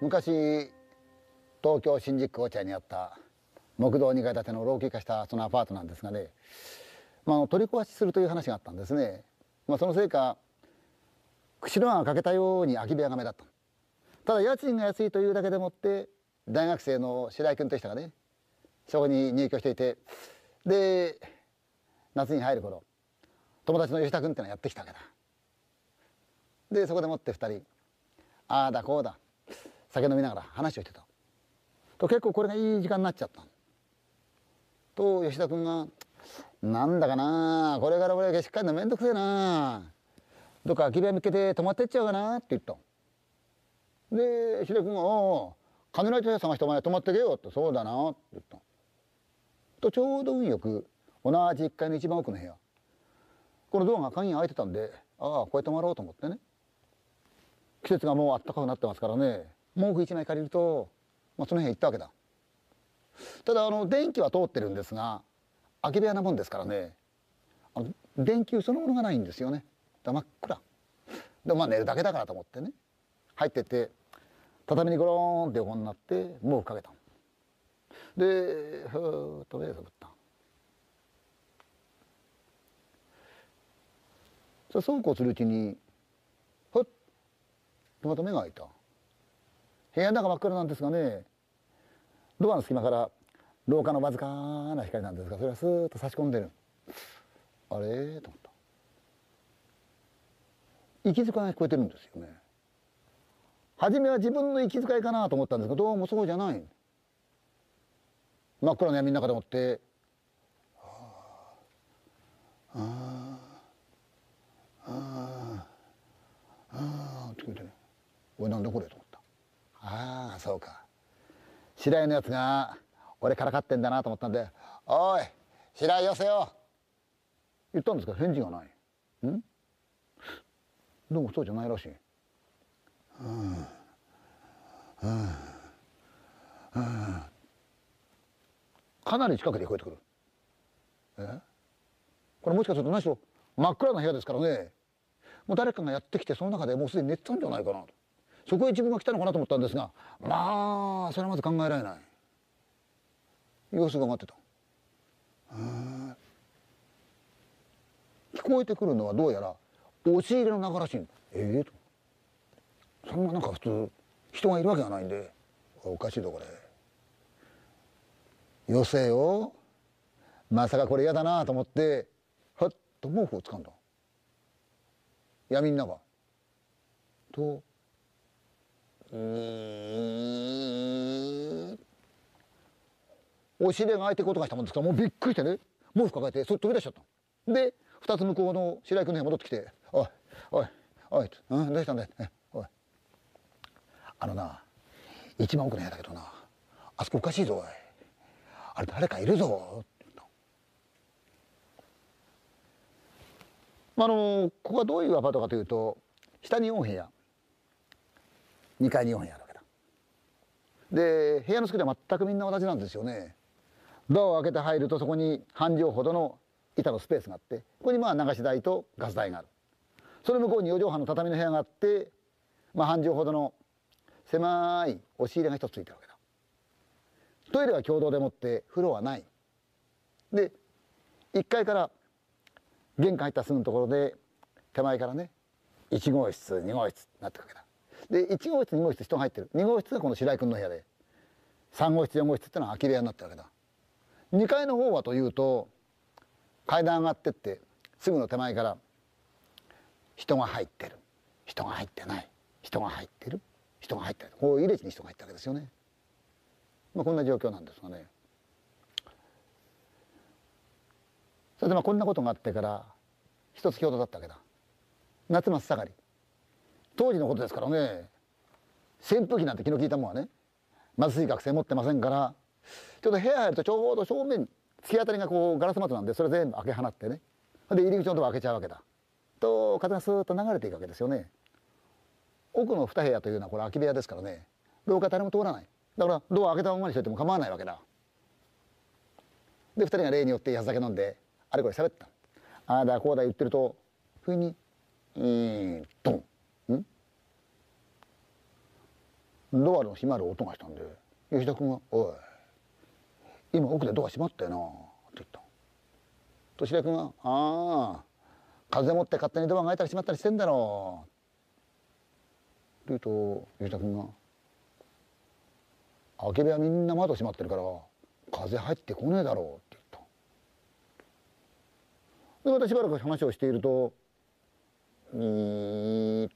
昔東京新宿区落合にあった木造2階建ての老朽化したそのアパートなんですがね、まあ、取り壊しするという話があったんですね、まあ、そのせいか釧路湾が欠けたように空き部屋が目立った。ただ家賃が安いというだけでもって大学生の白井君という人がねそこに入居していてで夏に入る頃友達の吉田君ってのがやってきたわけだ。でそこでもって2人ああだこうだ酒飲みながら話をしてた。と結構これがいい時間になっちゃったと吉田君が「なんだかなこれから俺しっかりのめんどくせえなどっか空き部屋見つけて泊まってっちゃうかな」って言ったで吉田君が「おお金ない部屋探してお前泊まってけよ」って「そうだな」って言ったとちょうど運よく同じ1階の一番奥の部屋このドアが鍵開いてたんでああこうやって泊まろうと思ってね。季節がもう暖かくなってますからね。毛布1枚借りると、まあ、その辺行ったわけだ。ただあの電気は通ってるんですが空き部屋なもんですからね。あの電球そのものがないんですよね。だ真っ暗。でもまあ寝るだけだからと思ってね。入ってって畳にゴローンって横になって毛布かけたでふーっと目をつぶった。そうこうするうちにふっとまた目が開いた。部屋の中真っ暗なんですがね。ドアの隙間から廊下のわずかな光なんですがそれがスーッと差し込んでる。あれ？と思った。息遣いが聞こえてるんですよね。初めは自分の息遣いかなと思ったんですけどどうもそうじゃない。真っ暗な闇の中でもって「ああああ」って聞こえてね「おいなんだこれ」とああそうか。白井のやつが俺からかってんだなと思ったんで「おい白井よせよ」言ったんですか？返事がない。ん？どうもそうじゃないらしい。うん。うん。うん。かなり近くで聞こえてくる。え？これもしかすると何しろ真っ暗な部屋ですからね。もう誰かがやってきてその中でもうすでに寝てたんじゃないかなと。そこへ自分が来たのかなと思ったんですがまあそれはまず考えられない。様子が待ってた。聞こえてくるのはどうやら押し入れの中らしいええー、と。そんななんか普通人がいるわけがないんで。おかしいとこれ。よせよ。まさかこれ嫌だなと思ってはっと毛布をつかんだ。闇の中とお尻が開いていく音がしたもんですからもうびっくりしてね。毛布抱えてそっ飛び出しちゃったで二つ向こうの白井君の部屋戻ってきて「おいおいおい」うんどうしたんだよおい。あのな一番奥の部屋だけどなあそこおかしいぞおい。あれ誰かいるぞまあ、あのここはどういうアパートかというと下に4部屋。2階に4部屋あるわけだ。で部屋の作りは全くみんな同じなんですよね。ドアを開けて入るとそこに半畳ほどの板のスペースがあってここにまあ流し台とガス台がある。その向こうに4畳半の畳の部屋があって、まあ、半畳ほどの狭い押し入れが一つついてるわけだ。トイレは共同でもって風呂はない。で1階から玄関入ったすぐのところで手前からね1号室2号室になってるわけだ。で1号室2号室人が入ってる。2号室がこの白井君の部屋で。3号室4号室ってのは空き部屋になってるわけだ。2階の方はというと階段上がってってすぐの手前から人が入ってる。人が入ってない。人が入ってる。人が入ってるこう入れ地に人が入ったわけですよね、まあ、こんな状況なんですがね。それでまあこんなことがあってから一月ほどだったわけだ。夏真っ盛り。当時のことですからね。扇風機なんて気の利いたもんはね貧しい学生持ってませんから。ちょっと部屋入るとちょうど正面突き当たりがこうガラス窓なんでそれ全部開け放ってね。で入り口のとこ開けちゃうわけだ。と風がスーッと流れていくわけですよね。奥の2部屋というのはこれ空き部屋ですからね。廊下誰も通らない。だからドア開けたままにしといても構わないわけだ。で2人が例によって安酒飲んであれこれ喋った。ああだこうだ言ってるとふうに「うんドン」んドアの閉まる音がしたんで吉田君が「おい今奥でドア閉まったよな」って言った。と白井君が「ああ風持って勝手にドアが開いたり閉まったりしてんだろう」って言うと吉田君が「開け部屋みんな窓閉まってるから風入ってこねえだろう」って言った。でまたしばらく話をしていると「にー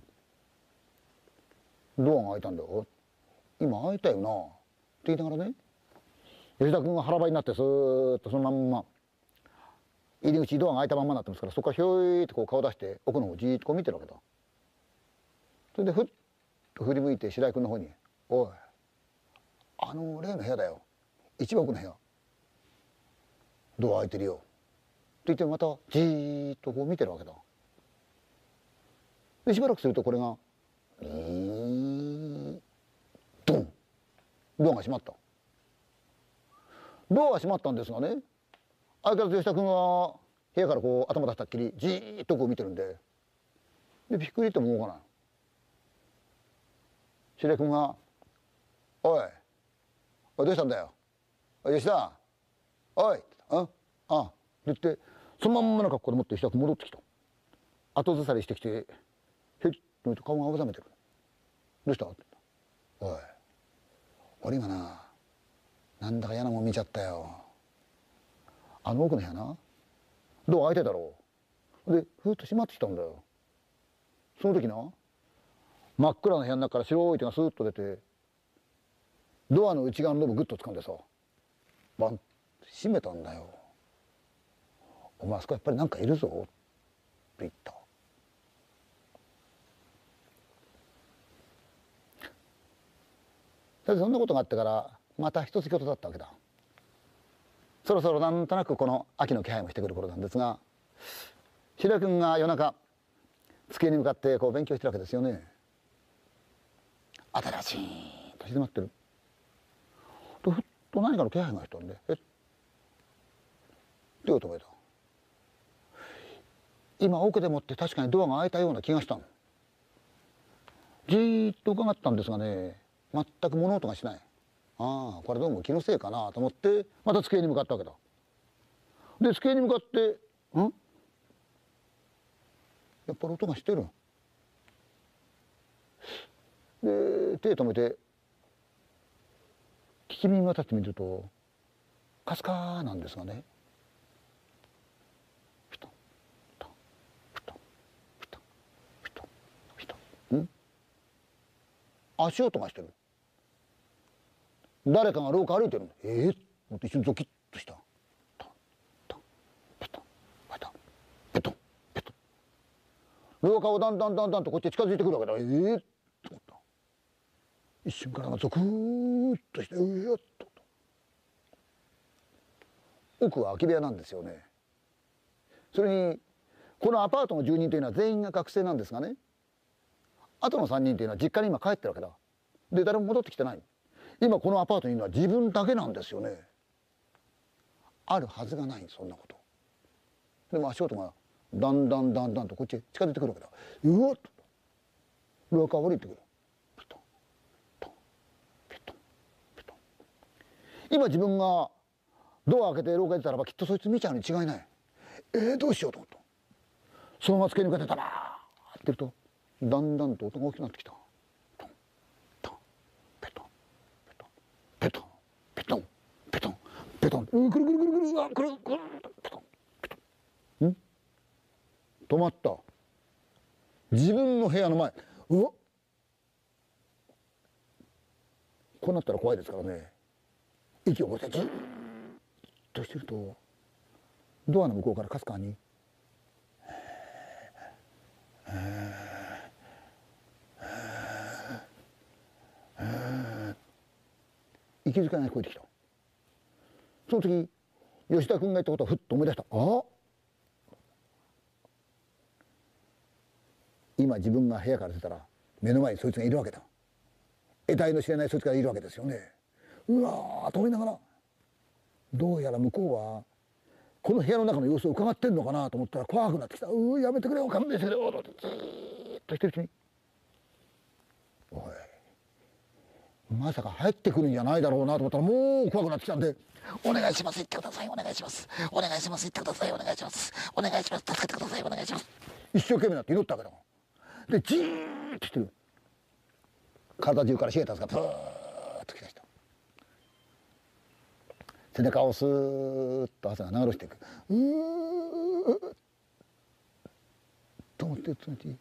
ドアが開いたんだよ今開いたよな」って言いながらね吉田君が腹ばいになってスーッとそのまんま入り口ドアが開いたまんまになってますからそこからひょいってこう顔出して奥の方じーっとこう見てるわけだ。それでふっと振り向いて白井君の方に「おいあの例の部屋だよ。一番奥の部屋。ドア開いてるよ」って言ってまたじーっとこう見てるわけだ。でしばらくするとこれが「えー、ドンドアが閉まった。ドアは閉まったんですがね相変わらず吉田君は部屋からこう頭出したっきりじーっとこう見てるんででびっくりっても動かない。白井君が「おいおいどうしたんだよ？おい吉田おい」ああって言ってそのまんまの格好でもって吉田君戻ってきた。後ずさりしてきてへっと見て顔が青ざめてる「どうした?」って。言った「おい。俺今な。なんだか嫌なもん見ちゃったよ。あの奥の部屋な。ドア開いてたろ。でふっと閉まってきたんだよ。その時な真っ暗な部屋の中から白い手がスーッと出てドアの内側のノブグッと掴んでさバン閉めたんだよ。お前あそこやっぱりなんかいるぞ。って言った。だそんなことがあってからまた一つ京都だったわけだ。そろそろなんとなくこの秋の気配もしてくる頃なんですが白井君が夜中机に向かってこう勉強してるわけですよね。新しいと静まってる。とふっと何かの気配がしたんでえっ？手を止めた？今奥でもって確かにドアが開いたような気がしたの。じーっと伺ったんですがね全く物音がしない。ああこれどうも気のせいかなと思ってまた机に向かったわけだ。で机に向かってう「ん？やっぱり音がしてる」で手止めて聞き耳渡してみるとかすかなんですがね。ふとふとふとふとふとふとん？足音がしてる。誰かが廊下歩いてるええー、と一瞬ゾキッとした。トントンペトンペトンペトンペトン廊下をだんだんだんだんとこっち近づいてくるわけだええー、と思った一瞬からがゾクッとしてうよっと奥は空き部屋なんですよねそれにこのアパートの住人というのは全員が学生なんですがねあとの3人というのは実家に今帰ってるわけだで誰も戻ってきてない今このアパートにいるのは自分だけなんですよね。あるはずがないそんなこと。でも足音がだんだんだんだんとこっちへ近づいてくるわけだ。うわっと。廊下を降りてくる。ピトントンピトンピトン。今自分がドア開けて廊下に出たらばきっとそいつ見ちゃうに違いない。えー、どうしようと思ったそのまま机に向かってたなってるとだんだんと音が大きくなってきたペトンペトンペトンペトン。うくるくるくるくる。うわくるくる。ペトン。ペトン。ん？止まった。自分の部屋の前。うわ。こうなったら怖いですからね。息をこうしてじっとしてるとドアの向こうからかすかに「えー息遣いが聞こえてきた。その時吉田君が言ったことをふっと思い出した。あ今自分が部屋から出たら目の前にそいつがいるわけだ。得体の知れないそいつがいるわけですよね。うわーと思いながらどうやら向こうはこの部屋の中の様子を伺ってんのかなと思ったら怖くなってきた「うやめてくれよ勘弁してくれよ」とずっとしてるうちに「おいまさか入ってくるんじゃないだろうなと思ったらもう怖くなってきたんで「お願いします行ってくださいお願いします。お願いします行ってくださいお願いします。お願いします助けてくださいお願いします」一生懸命なって祈ったわけだでじーっとしてる。体中から冷えたんですがプーッときたした背中をスーッと汗が流れていく。うーと思ってそのうち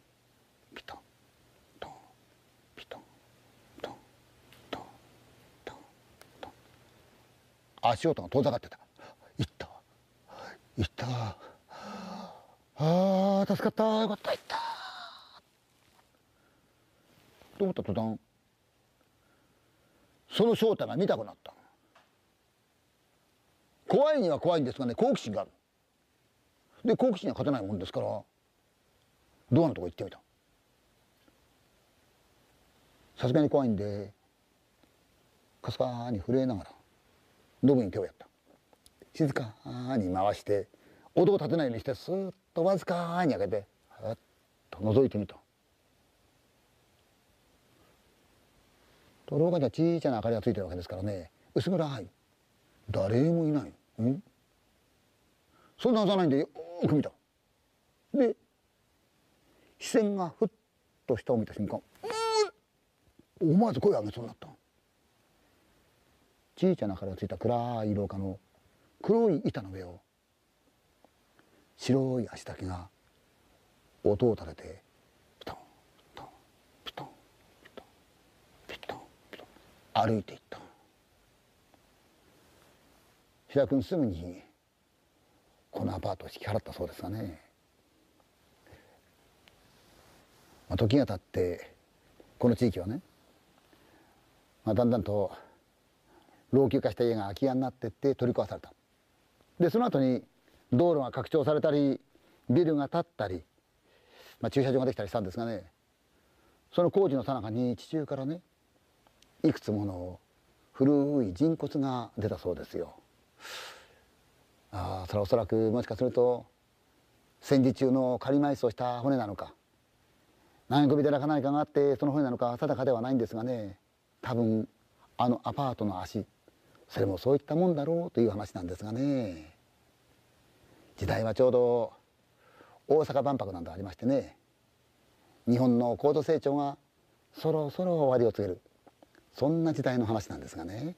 ピタントンピタントントントントン足音が遠ざかってた。行った。行った。あー助かった。よかった行った。と思った途端その正体が見たくなった。怖いには怖いんですがね好奇心がある。で好奇心には勝てないもんですからドアのとこ行ってみた。さすがに怖いんでかすかに震えながらドブに手をやった。静かに回して音を立てないようにしてスーッとわずかに開けてふっと覗いてみた。廊下には小さな明かりがついてるわけですからね。薄暗い。誰もいない。ん？そんなはずないんでよく見た。で視線がふっと下を見た瞬間思わず声を上げそうになった。小さな明かりがついた暗い廊下の黒い板の上を白い足だけが音を立ててピトントンピトンピトンピトンピトン歩いていった。平君すぐにこのアパートを引き払ったそうですがね、まあ、時が経ってこの地域はね、まあ、だんだんと老朽化した家が空き家になってって取り壊されたでその後に道路が拡張されたりビルが建ったり、まあ、駐車場ができたりしたんですがねその工事の最中に地中からねいくつもの古い人骨が出たそうですよ。ああそれはおそらくもしかすると戦時中の仮埋葬した骨なのか何組寺か何かがあってその骨なのか定かではないんですがね多分あのアパートの足それもそういったもんだろうという話なんですがね。時代はちょうど大阪万博なんてありましてね。日本の高度成長がそろそろ終わりを告げる。そんな時代の話なんですがね。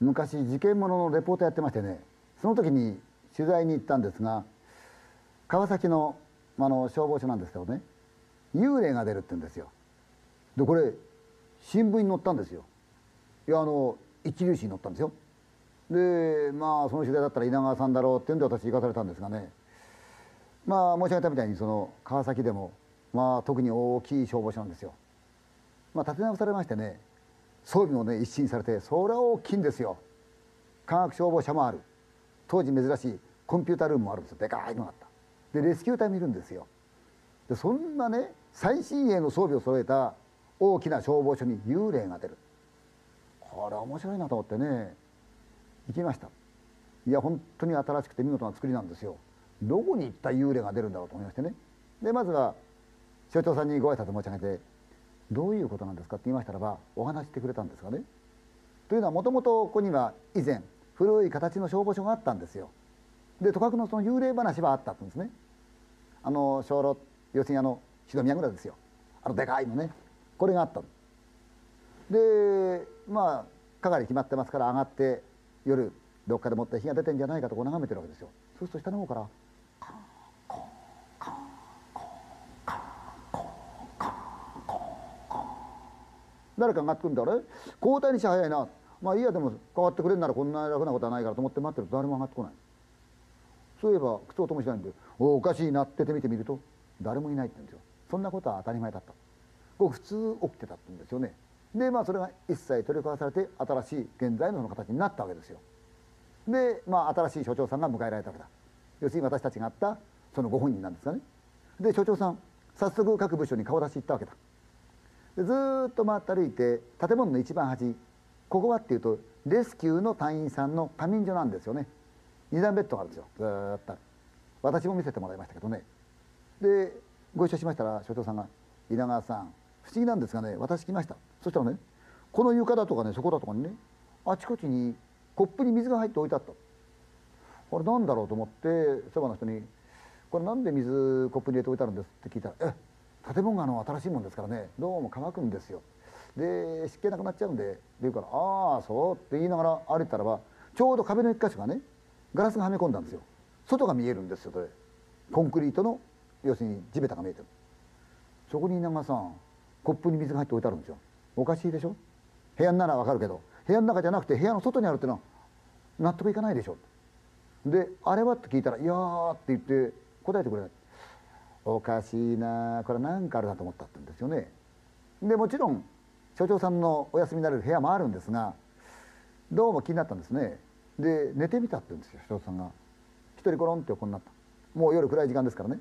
昔事件もののレポートやってましてね。その時に取材に行ったんですが川崎のあの消防署なんですけどね幽霊が出るって言うんですよ。でこれ新聞に載ったんですよ。いやあの一流紙に載ったんですよ。でまあその取材だったら稲川さんだろうっていうんで私行かされたんですがね。まあ申し上げたみたいにその川崎でもまあ特に大きい消防署なんですよ。まあ立て直されましてね装備もね一新されてそれは大きいんですよ。化学消防車もある。当時珍しいコンピュータルームもあるんですよ。でかいのがあった。でレスキュー隊もいるんですよ。でそんなね最新鋭の装備を揃えた大きな消防署に幽霊が出る。これ面白いなと思ってね行きました。いや本当に新しくて見事な作りなんですよ。どこに行った幽霊が出るんだろうと思いましてね。でまずは所長さんにご挨拶申し上げてどういうことなんですかって言いましたらばお話してくれたんですがね。というのはもともとここには以前古い形の消防署があったんですよ。でとかくのその幽霊話はあったんですね。あの小路要するにあの白宮蔵ですよ。あのでかいのね。これがあったでまあ係決まってますから上がって夜どっかでもって火が出てんじゃないかとこう眺めてるわけですよ。そうすると下の方から誰かが上がってくるんだあれ交代にして早いなまあいいやでも変わってくれるならこんな楽なことはないからと思って待ってると誰も上がってこない。そういえば靴音もしないんでおおかしいなってて見てみると誰もいないって言うんですよ。そんなことは当たり前だった。こう普通起きてたって言うんですよね。でまあそれが一切取り壊されて新しい現在のその形になったわけですよ。でまあ新しい所長さんが迎えられたわけだ。要するに私たちがあったそのご本人なんですがね。で所長さん早速各部署に顔出し行ったわけだ。でずっと回って歩いて建物の一番端ここはっていうとレスキューの隊員さんの仮眠所なんですよね。二段ベッドがあるんですよ。ずっと。私も見せてもらいましたけどね。でご一緒しましたら所長さんが「稲川さん不思議なんですがね私来ました」そしたらねこの床だとかねそこだとかにねあちこちにコップに水が入って置いてあった。これなんだろうと思ってそばの人に「これなんで水コップに入れて置いてあるんです?」って聞いたら「え建物があの新しいもんですからねどうも乾くんですよ」で湿気なくなっちゃうんでって言うから「ああそう」って言いながら歩いたらばちょうど壁の一箇所がねガラスがはめ込んだんですよ。外が見えるんですよそれ。コンクリートの要するに地べたが見えてる。そこに稲川さんコップに水が入って置いてあるんですよ。おかしいでしょ？部屋ならわかるけど部屋の中じゃなくて部屋の外にあるっていうのは納得いかないでしょ。であれはって聞いたら「いやー」って言って答えてくれない。おかしいなこれ何かあるなと思ったってんですよね。でもちろん所長さんのお休みになれる部屋もあるんですがどうも気になったんですね。で寝てみたって言うんですよ所長さんが。一人コロンって横になった。もう夜暗い時間ですからね。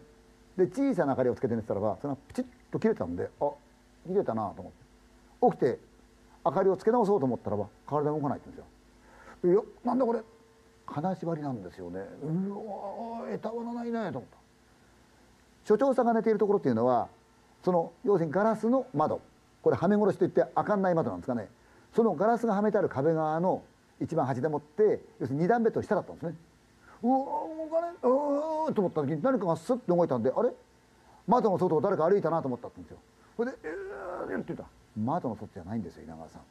で小さな明かりをつけて寝てたらばそれがピチッと切れたんであ切れたなと思って。起きて明かりをつけ直そうと思ったらば体動かないって言うんですよ。いやなんだこれ。金縛りなんですよね。うわえたわらないねと思った。所長さんが寝ているところっていうのはその要するにガラスの窓。これはめ殺しといって開かんない窓なんですかね。そのガラスがはめてある壁側の一番端でもって要するに二段ベッドの下だったんですね。うわ動かねうーと思った時に何かがスッと動いたんであれ？窓の外を誰か歩いたなと思ったんですよ。それで「えー」って言った窓の外じゃないんですよ稲川さん。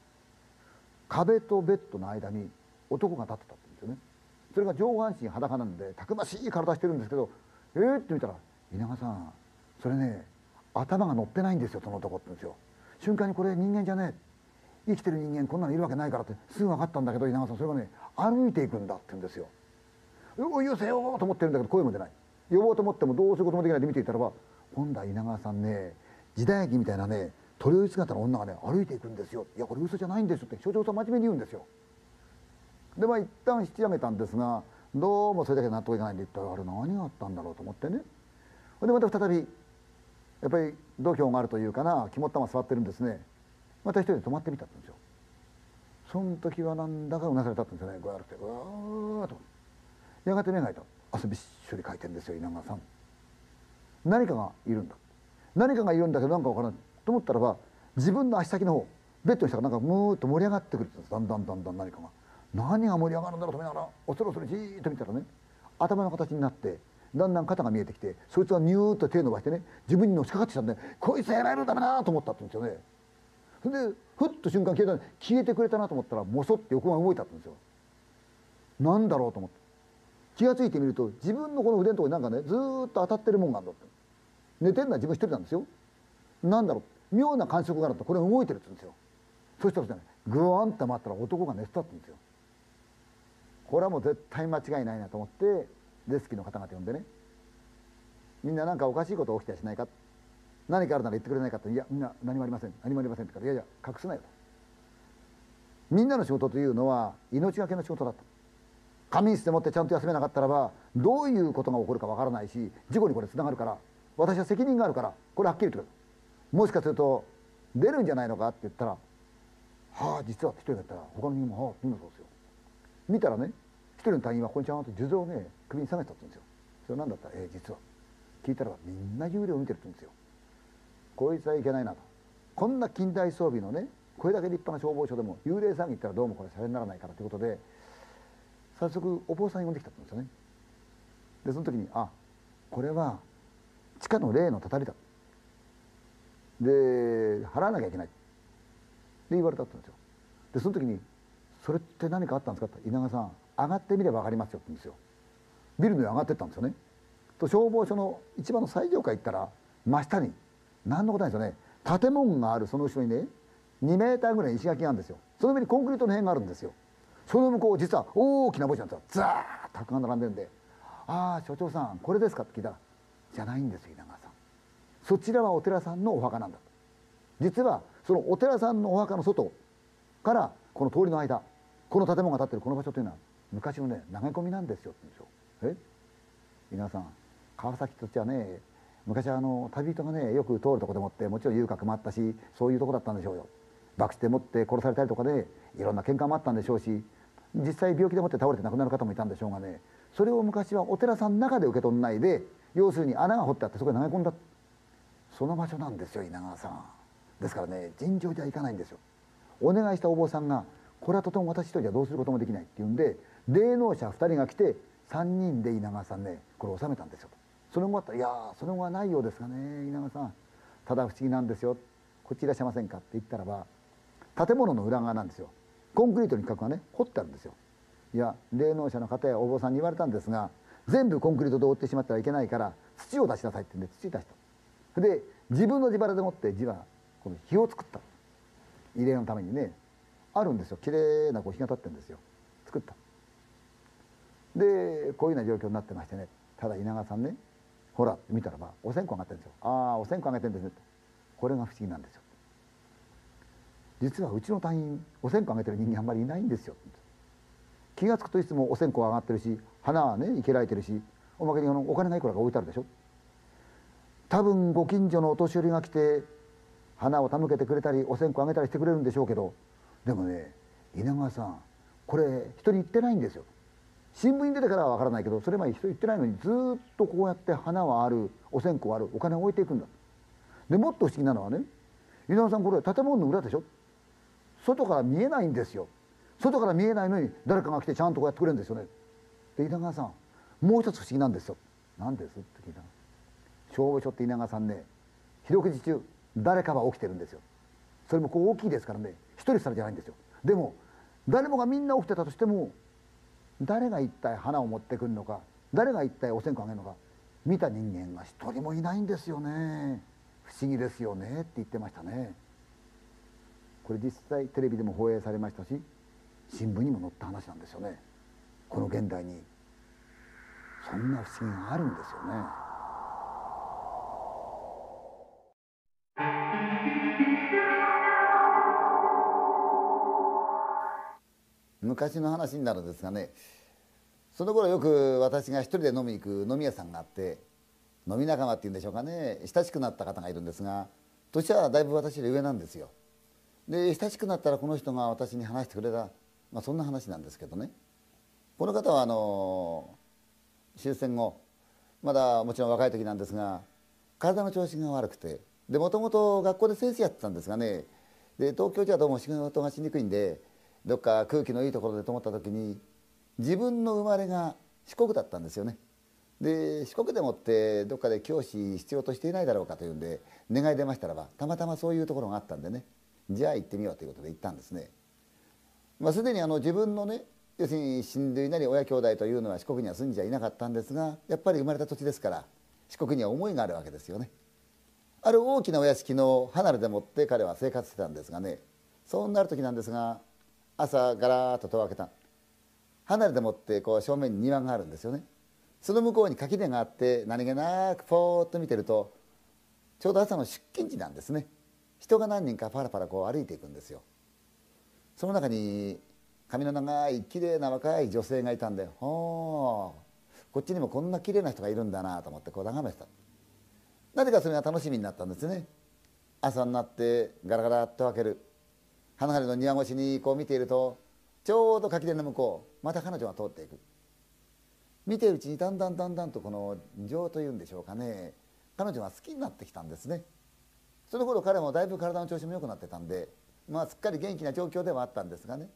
壁とベッドの間に男が立ってたって言うんですよね。それが上半身裸なんでたくましい体してるんですけど「えー」って見たら「稲川さんそれね頭が乗ってないんですよその男」って言うんですよ。瞬間にこれ人間じゃねえ。生きてる人間こんなのいるわけないからってすぐ分かったんだけど稲川さんそれがね歩いていくんだって言うんですよ。およせよと思ってるんだけど声も出ない。呼ぼうと思ってもどうすることもできないで見ていたらば今度は稲川さんね時代劇みたいなね鳥追い姿の女がね歩いていくんですよ。いやこれ嘘じゃないんですよって所長さん真面目に言うんですよ。でまあ一旦引き上げたんですがどうもそれだけ納得いかないんで言ったらあれ何があったんだろうと思ってね。でまた再びやっぱり度胸があるというかな肝っ玉座ってるんですね。また一人で泊まってみたんですよ。その時はなんだかうなされたんですよね。ぐわーってうわーと。やがて目が開いた。汗びっしょり書いてんですよ稲川さん。何かがいるんだ。何かがいるんだけど何かわからないと思ったらば自分の足先の方ベッドの下がなんかムーッと盛り上がってくるんです。だんだんだんだん何かが。何が盛り上がるんだろうと思いながら恐る恐るじーっと見たらね頭の形になってだんだん肩が見えてきてそいつがニューッと手伸ばしてね自分にのしかかってきたんでこいつやられるだめなと思ったって言うんですよね。でふっと瞬間消えた消えてくれたなと思ったらもそって横が動いたって言うんですよ。なんだろうと思って。気が付いてみると自分のこの腕のとこになんかねずっと当たってるもんがあるんだって。寝てるのは自分一人なんですよ。なんだろう。妙な感触があるとこれ動いてるって言うんですよ。そしたらですねグワンって回ったら男が寝てたって言うんですよ。これはもう絶対間違いないなと思ってレスキーの方々呼んでね。みんな何かおかしいこと起きたりしないか？何かあるなら言ってくれないかって。いやみんな何もありません。何もありませんって言うからいやいや隠すなよと。みんなの仕事というのは命がけの仕事だと。仮眠室でもってちゃんと休めなかったらばどういうことが起こるかわからないし事故にこれつながるから私は責任があるからこれはっきり言ってくれもしかすると出るんじゃないのかって言ったら「はあ実は」って一人が言ったら他の人も「はあ」みんなそうですよ。見たらね一人の隊員はここにちゃんと数珠をね首に下げたって言うんですよ。それ何だった？ら「ええ実は」聞いたらみんな幽霊を見てるって言うんですよ。こいつはいけないなと。こんな近代装備のねこれだけ立派な消防署でも幽霊騒ぎったらどうもこれされにならないからということで早速お坊さん呼んできたって言うんですよね。でその時にあこれは地下の霊のたたりだ。で払わなきゃいけない。って言われたって言うんですよ。でその時に「それって何かあったんですか?」って稲川さん上がってみれば分かりますよ」って言うんですよ。ビルの上上がってったんですよね。と消防署の一番の最上階行ったら真下に何のことないですよね。建物があるその後ろにね2メーターぐらい石垣があるんですよ。その上にコンクリートの辺があるんですよ。その向こう実は大きな墓地なんですよ。ザーッと宅が並んでるんで「ああ所長さんこれですか?」って聞いたら「じゃないんですよ稲川さん。そちらはお寺さんのお墓なんだ」実はそのお寺さんのお墓の外からこの通りの間この建物が建ってるこの場所というのは昔のね投げ込みなんですよって言うんですよ。え？皆さん川崎としてはね昔はあの旅人がねよく通るとこでもってもちろん遊郭もあったしそういうとこだったんでしょうよ。爆死でもって殺されたりとかでいろんな喧嘩もあったんでしょうし実際病気でもって倒れて亡くなる方もいたんでしょうがねそれを昔はお寺さんの中で受け取んないで要するに穴が掘ってあってそこに投げ込んだ。その場所なんですよ稲川さん。ですからね尋常じゃいかないんですよ。お願いしたお坊さんがこれはとても私一人じゃどうすることもできないって言うんで霊能者2人が来て3人で稲川さんねこれ収めたんですよ。その後あったら「いやその後はないようですがね稲川さん。ただ不思議なんですよ。こっちいらっしゃいませんか?」って言ったらば建物の裏側なんですよ。コンクリートに区画がね掘ってあるんですよ。いや霊能者の方やお坊さんに言われたんですが全部コンクリートで覆ってしまったらいけないから土を出しなさいってんで土出した。で自分の自腹でもって字はこの火を作った。慰霊のためにねあるんですよ。綺麗なこう火が立ってるんですよ。作った。でこういうような状況になってましてね。ただ稲川さんねほら見たらばお線香あがってるんですよ。ああお線香あげてるんですねこれが不思議なんですよ。実はうちの隊員お線香あげてる人間あんまりいないんですよ。気が付くといつもお線香上がってるし花はね生けられてるしおまけにあのお金がいくらか置いてあるでしょ。多分ご近所のお年寄りが来て花を手向けてくれたりお線香あげたりしてくれるんでしょうけどでもね稲川さんこれ人に言ってないんですよ。新聞に出てからは分からないけどそれまで人言ってないのにずっとこうやって花はあるお線香はあるお金を置いていくんだ。でもっと不思議なのはね稲川さんこれ建物の裏でしょ？外から見えないんですよ。外から見えないのに誰かが来てちゃんとこうやってくれるんですよね。で稲川さんもう一つ不思議なんですよ。何ですって聞いた消防署って稲川さんね四六時中誰かは起きてるんですよ。それもこう大きいですからね。一人されじゃないんですよ。でも誰もがみんな起きてたとしても誰が一体花を持ってくるのか誰が一体お線香あげるのか見た人間が一人もいないんですよね。不思議ですよねって言ってましたね。これ実際テレビでも放映されましたし新聞にも載った話なんですよね。この現代にそんな不思議があるんですよね。昔の話になるんですがねその頃よく私が一人で飲みに行く飲み屋さんがあって飲み仲間っていうんでしょうかね親しくなった方がいるんですが年はだいぶ私より上なんですよ。で親しくなったらこの人が私に話してくれた、まあ、そんな話なんですけどねこの方はあの終戦後まだもちろん若い時なんですが体の調子が悪くてでもともと学校で先生やってたんですがねで東京じゃどうも仕事がしにくいんでどっか空気のいいところで泊まった時に自分の生まれが四国だったんですよね。で四国でもってどっかで教師必要としていないだろうかというんで願い出ましたらばたまたまそういうところがあったんでねじゃあ行ってみようということで行ったんですね。まあ、すでにあの自分のね要するに親類なり親兄弟というのは四国には住んじゃいなかったんですがやっぱり生まれた土地ですから四国には思いがあるわけですよね。ある大きなお屋敷の離れでもって彼は生活してたんですがねそうなる時なんですが朝ガラーッと戸を開けた。離れでもってこう正面に庭があるんですよね。その向こうに垣根があって何気なくポーッと見てるとちょうど朝の出勤時なんですね。人が何人かパラパラこう歩いていくんですよ。その中に髪の長い綺麗な若い女性がいたんで「ほうこっちにもこんな綺麗な人がいるんだな」と思ってこう眺めてた。なぜかそれが楽しみになったんですね。朝になってガラガラっと開ける。花々の庭越しにこう見ているとちょうど垣根の向こうまた彼女が通っていく。見ているうちにだんだんだんだんとこの情というんでしょうかね彼女が好きになってきたんですね。その頃彼もだいぶ体の調子も良くなってたんでまあすっかり元気な状況ではあったんですがね。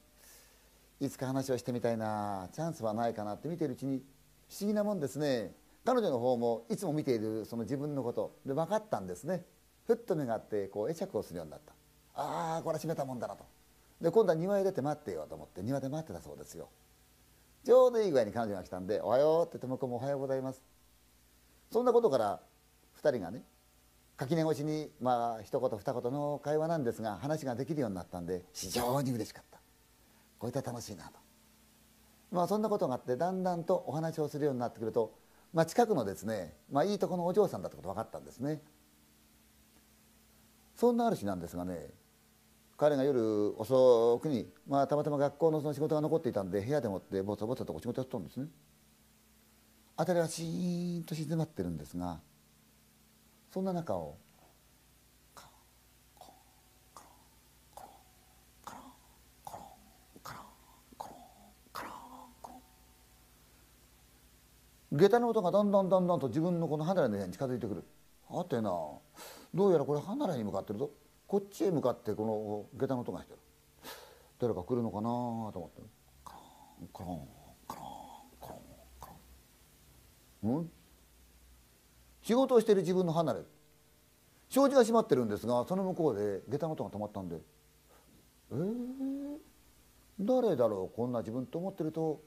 いつか話をしてみたいなチャンスはないかなって見ているうちに不思議なもんですね。彼女の方もいつも見ているその自分のことで分かったんですね。ふっと目があってこう会釈をするようになった。ああこれは閉めたもんだなと。で今度は庭へ出て待ってよと思って庭で待ってたそうですよ。ちょうどいい具合に彼女が来たんで「おはよう」って言って向こうも「おはようございます」そんなことから2人がね垣根越しにまあ一言二言の会話なんですが話ができるようになったんで非常に嬉しかった。こういった楽しいなと。まあそんなことがあってだんだんとお話をするようになってくると、まあ、近くのですね、まあ、いいとこのお嬢さんだってこと分かったんですね。そんなある日なんですがね彼が夜遅くに、まあ、たまたま学校のその仕事が残っていたんで部屋でもってぼつぼつと仕事やったんですね。辺りはシーンと静まってるんですがそんな中をカロンカロンカロンカロンカロンカロンカロンカロン下駄の音がだんだんだんだんと自分のこの離れの部屋に近づいてくるはてなどうやらこれ離れに向かってるぞこっちへ向かってこの下駄の音がしてる。誰か来るのかなと思って。カランカランカランカランカラン。うん？仕事をしている自分の離れ。障子が閉まってるんですがその向こうで下駄の音が止まったんで。えー、誰だろうこんな自分と思ってると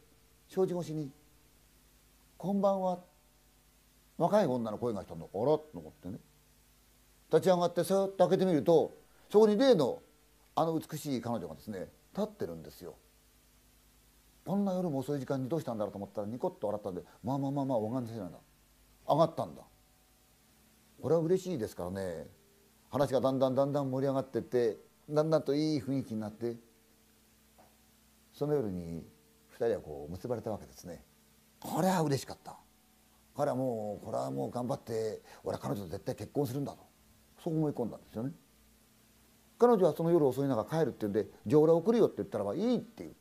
障子越しに「こんばんは」若い女の声がしたんだ。あら？と思ってね。立ち上がってさっと開けてみるとそこに例のあの美しい彼女がですね立ってるんですよ。こんな夜も遅い時間にどうしたんだろうと思ったらニコッと笑ったんでまあまあまあまあ拝んでせなん。だ上がったんだ。これは嬉しいですからね。話がだんだんだんだん盛り上がってってだんだんといい雰囲気になってその夜に2人はこう結ばれたわけですね。これは嬉しかった。彼はもうこれはもう頑張って俺は彼女と絶対結婚するんだと。そう思い込んだんですよね。彼女はその夜遅い中帰るって言うんで「上羅送るよ」って言ったらばいいっていう。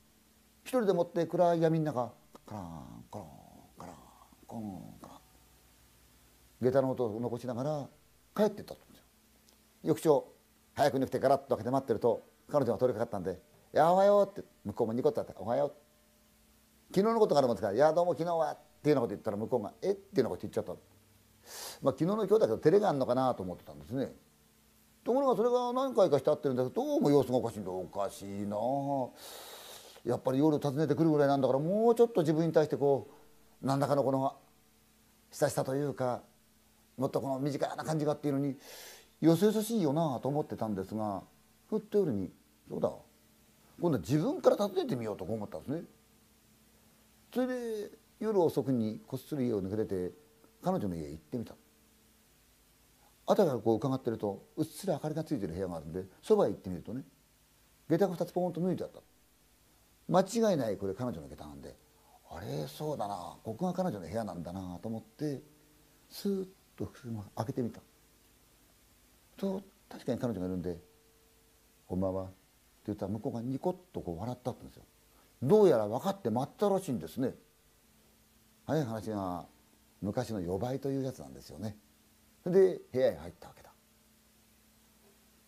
一人でもって暗い闇の中カランカランカランコンカラン。下駄の音を残しながら帰ってったんですよ。翌朝早く抜くてガラッと開けて待ってると彼女が通りかかったんで「いやおはよう」って向こうもニコッとあって「おはよう」昨日のことがあるもんですから「いやどうも昨日は」っていうようなこと言ったら向こうが「えっ?」ていうようなこと言っちゃったまあ昨日の今日だけど照れがあるのかなと思ってたんですね。ところがそれが何回かして会ってるんだけどどうも様子がおかしいんだ。おかしいなやっぱり夜訪ねてくるぐらいなんだからもうちょっと自分に対してこう何らかのこの親しさというかもっとこの身近な感じがっていうのによそよそしいよなと思ってたんですがふっと夜にそうだ。今度は自分から訪ねてみようと思ったんですね。それで夜遅くにこっそり家を抜け出て彼女の家へ行ってみた。後からこう伺ってるとうっすら明かりがついてる部屋があるんでそばへ行ってみるとね下駄が2つポンと脱いであった。間違いないこれ彼女の下駄なんであれそうだなここが彼女の部屋なんだなと思ってスーッと開けてみた。と確かに彼女がいるんで「こんばんは」って言ったら向こうがニコッとこう笑ったんですよ。どうやら分かって待ったらしいんですね。早い話が昔の予売というやつなんですよね。で部屋へ入ったわけだ。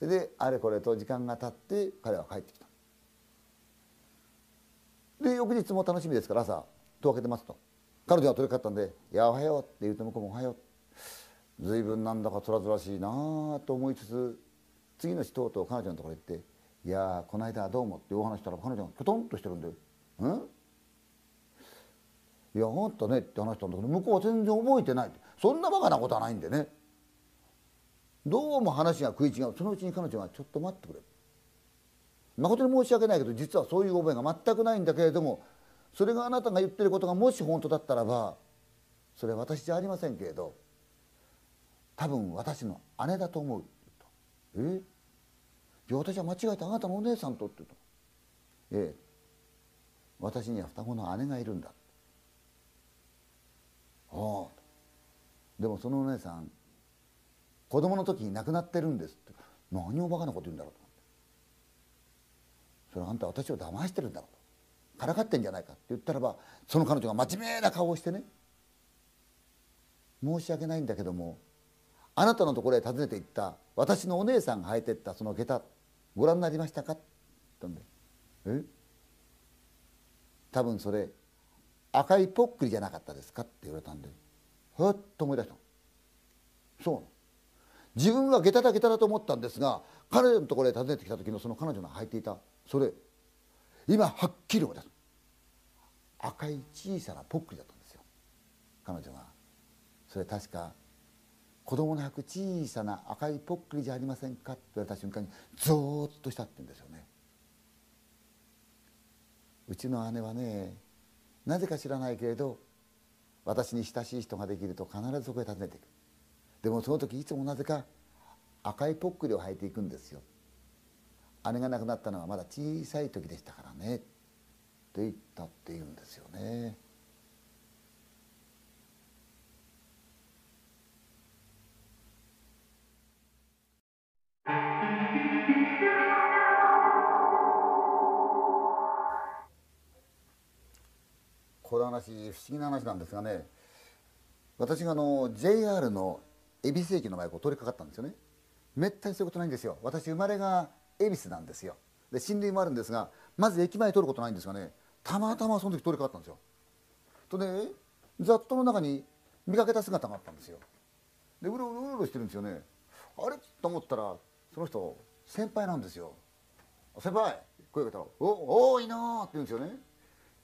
であれこれと時間が経って彼は帰ってきた。で翌日も楽しみですから朝戸を開けてますと。彼女が取りかかったんで「いやおはよう」って言うと向こうも「おはよう」随分なんだかつらつらしいなあと思いつつ次の日とうとう彼女のところへ行って「いやこの間はどうも」ってお話したら彼女がきょとんとしてるんで「うん？いやあんたね」って話したんだけど向こうは全然覚えてない。そんなバカなことはないんでね。どうも話が食い違う。そのうちに彼女が「ちょっと待ってくれ」誠に申し訳ないけど実はそういう覚えが全くないんだけれどもそれがあなたが言ってることがもし本当だったらばそれは私じゃありませんけれど多分私の姉だと思う」って言った「え？じゃあ私は間違えてあなたのお姉さんと」って言った「ええ。私には双子の姉がいるんだ」ああでもそのお姉さん子供の時に亡くなってるんですって。何をバカなこと言うんだろうと思って。それあんた私を騙してるんだろうと。からかってんじゃないかって言ったらばその彼女が真面目な顔をしてね。申し訳ないんだけどもあなたのところへ訪ねて行った私のお姉さんが履いてったその下駄ご覧になりましたか?」って言ったんで「え？多分それ赤いポックリじゃなかったですか?」って言われたんで。ふっと思い出した。そう自分は下駄だ下駄だと思ったんですが彼女のところへ訪ねてきた時のその彼女が履いていたそれ今はっきり思い出す。赤い小さなポックリだったんですよ。彼女が。それ確か子供の履く小さな赤いポックリじゃありませんかって言われた瞬間にゾーッとしたって言うんですよね。うちの姉はねなぜか知らないけれど私に親しい人ができると必ずそこへ訪ねていくでもその時いつもなぜか赤いポックリを履いていくんですよ。姉が亡くなったのはまだ小さい時でしたからね。って言ったっていうんですよね。この話不思議な話なんですがね私があの JR の恵比寿駅の前を通りかかったんですよね。めったにそういうことないんですよ。私生まれが恵比寿なんですよ。で親類もあるんですがまず駅前通ることないんですがねたまたまその時通りかかったんですよ。とね雑踏の中に見かけた姿があったんですよ。でうろうろうろしてるんですよね。あれ？と思ったらその人先輩なんですよ先輩！声かけたら「おおいいな」って言うんですよね。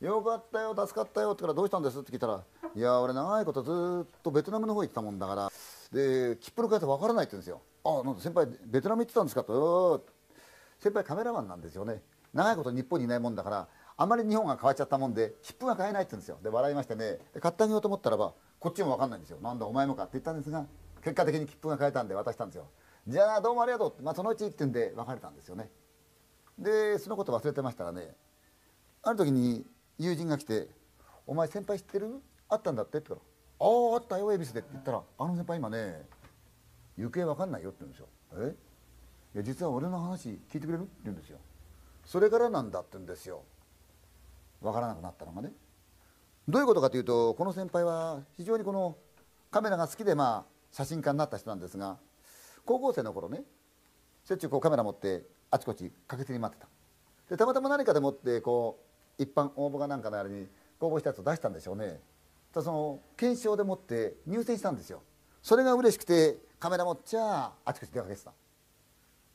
よかったよ助かったよってからどうしたんです？って聞いたらいや俺長いことずっとベトナムの方行ってたもんだからで切符の買い方わからないって言うんですよ。あなん先輩ベトナム行ってたんですかと。先輩カメラマンなんですよね。長いこと日本にいないもんだからあまり日本が変わっちゃったもんで切符が買えないって言うんですよ。で笑いましてね。買ってあげようと思ったらばこっちも分かんないんですよ。なんだお前もかって言ったんですが結果的に切符が買えたんで渡したんですよ。じゃあどうもありがとう。って、まあ、そのうちってんで別れたんですよね。でそのこと忘れてましたらねある時に友人が来て「お前先輩知ってる？あったんだって?」って言ったら「あああったよ恵比寿で」って言ったら「あの先輩今ね行方わかんないよ」って言うんですよ「え？いや実は俺の話聞いてくれる?」って言うんですよそれからなんだ？って言うんですよわからなくなったのがねどういうことかというとこの先輩は非常にこのカメラが好きでまあ写真家になった人なんですが高校生の頃ねしょっちゅうこうカメラ持ってあちこち駆けつり待ってた。でたまたま何かでもってこう一般応募がなんかのあれに公募したやつを出したんでしょうね。ただその検証でもって入選したんですよ。それが嬉しくてカメラ持っちゃあちこち出かけてた。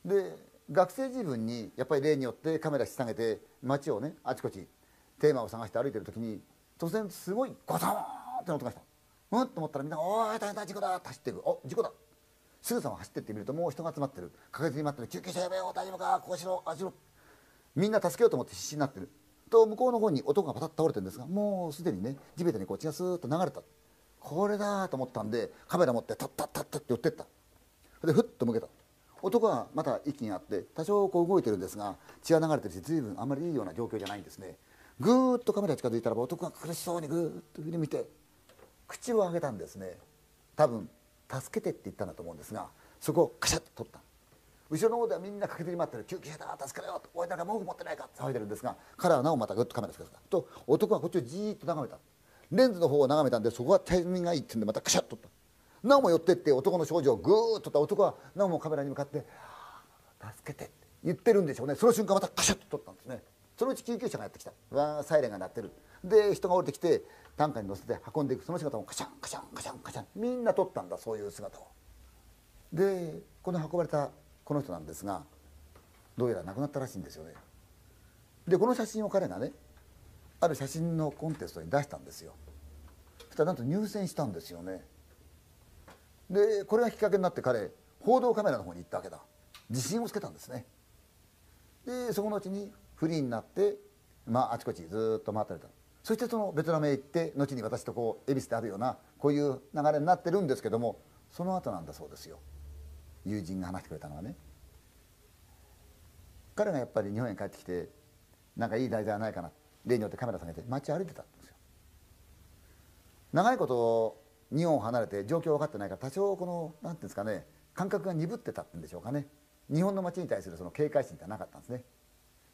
で学生自分にやっぱり例によってカメラ引き下げて街をねあちこちテーマを探して歩いてる時に突然すごいゴソーンって音がした。うんと思ったらみんな「おい大変だ事故だ」って走っていく「お事故だ」すぐさま走ってってみるともう人が集まってる。かけずに待ってる。救急車やめよ大丈夫かこうしろあしろ。みんな助けようと思って必死になってる。と向こうの方に男がパタッと倒れてるんですがもうすでにね地べたにこう血がスーッと流れた。これだと思ったんでカメラ持ってタッタッタッタッって寄ってった。それでふっと向けた。男はまた息にあって多少こう動いてるんですが血が流れてるし随分あんまりいいような状況じゃないんですね。ぐーっとカメラ近づいたらば男が苦しそうにぐーっと振り見て口を開けたんですね。多分助けてって言ったんだと思うんですがそこをカシャッと取った。後ろの方ではみんな駆けずり回ってる。救急車だ助けろよおい誰か毛布持ってないかって。騒いでるんですが彼はなおまたぐっとカメラつけたと男はこっちをじーっと眺めた。レンズの方を眺めたんでそこはタイミングがいいって言うんでまたカシャッと。ったなおも寄ってって男の少女をぐーっとった男はなおもカメラに向かって「助けて」って言ってるんでしょうね。その瞬間またカシャッと取ったんですね。そのうち救急車がやってきた。わーサイレンが鳴ってる。で人が降りてきて担架に乗せて運んでいく。その姿もカシャンカシャンカシャンカシャン。みんな撮ったんだそういう姿を。でこの運ばれたこの人なんですがどうやら亡くなったらしいんですよね。でこの写真を彼がねある写真のコンテストに出したんですよ。そしたらなんと入選したんですよね。でこれがきっかけになって彼報道カメラの方に行ったわけだ。自信をつけたんですね。でそこのうちにフリーになってまああちこちずっと回ってれた。そしてそのベトナムへ行って後に私とこう恵比寿であるようなこういう流れになってるんですけどもその後なんだそうですよ。友人が話してくれたのはね。彼がやっぱり日本に帰ってきてなんかいい題材はないかな。例によってカメラ下げて街歩いてたんですよ。長いこと日本を離れて状況分かってないから多少この何ていうんですかね感覚が鈍ってたってんでしょうかね。日本の街に対するその警戒心ってなかったんですね。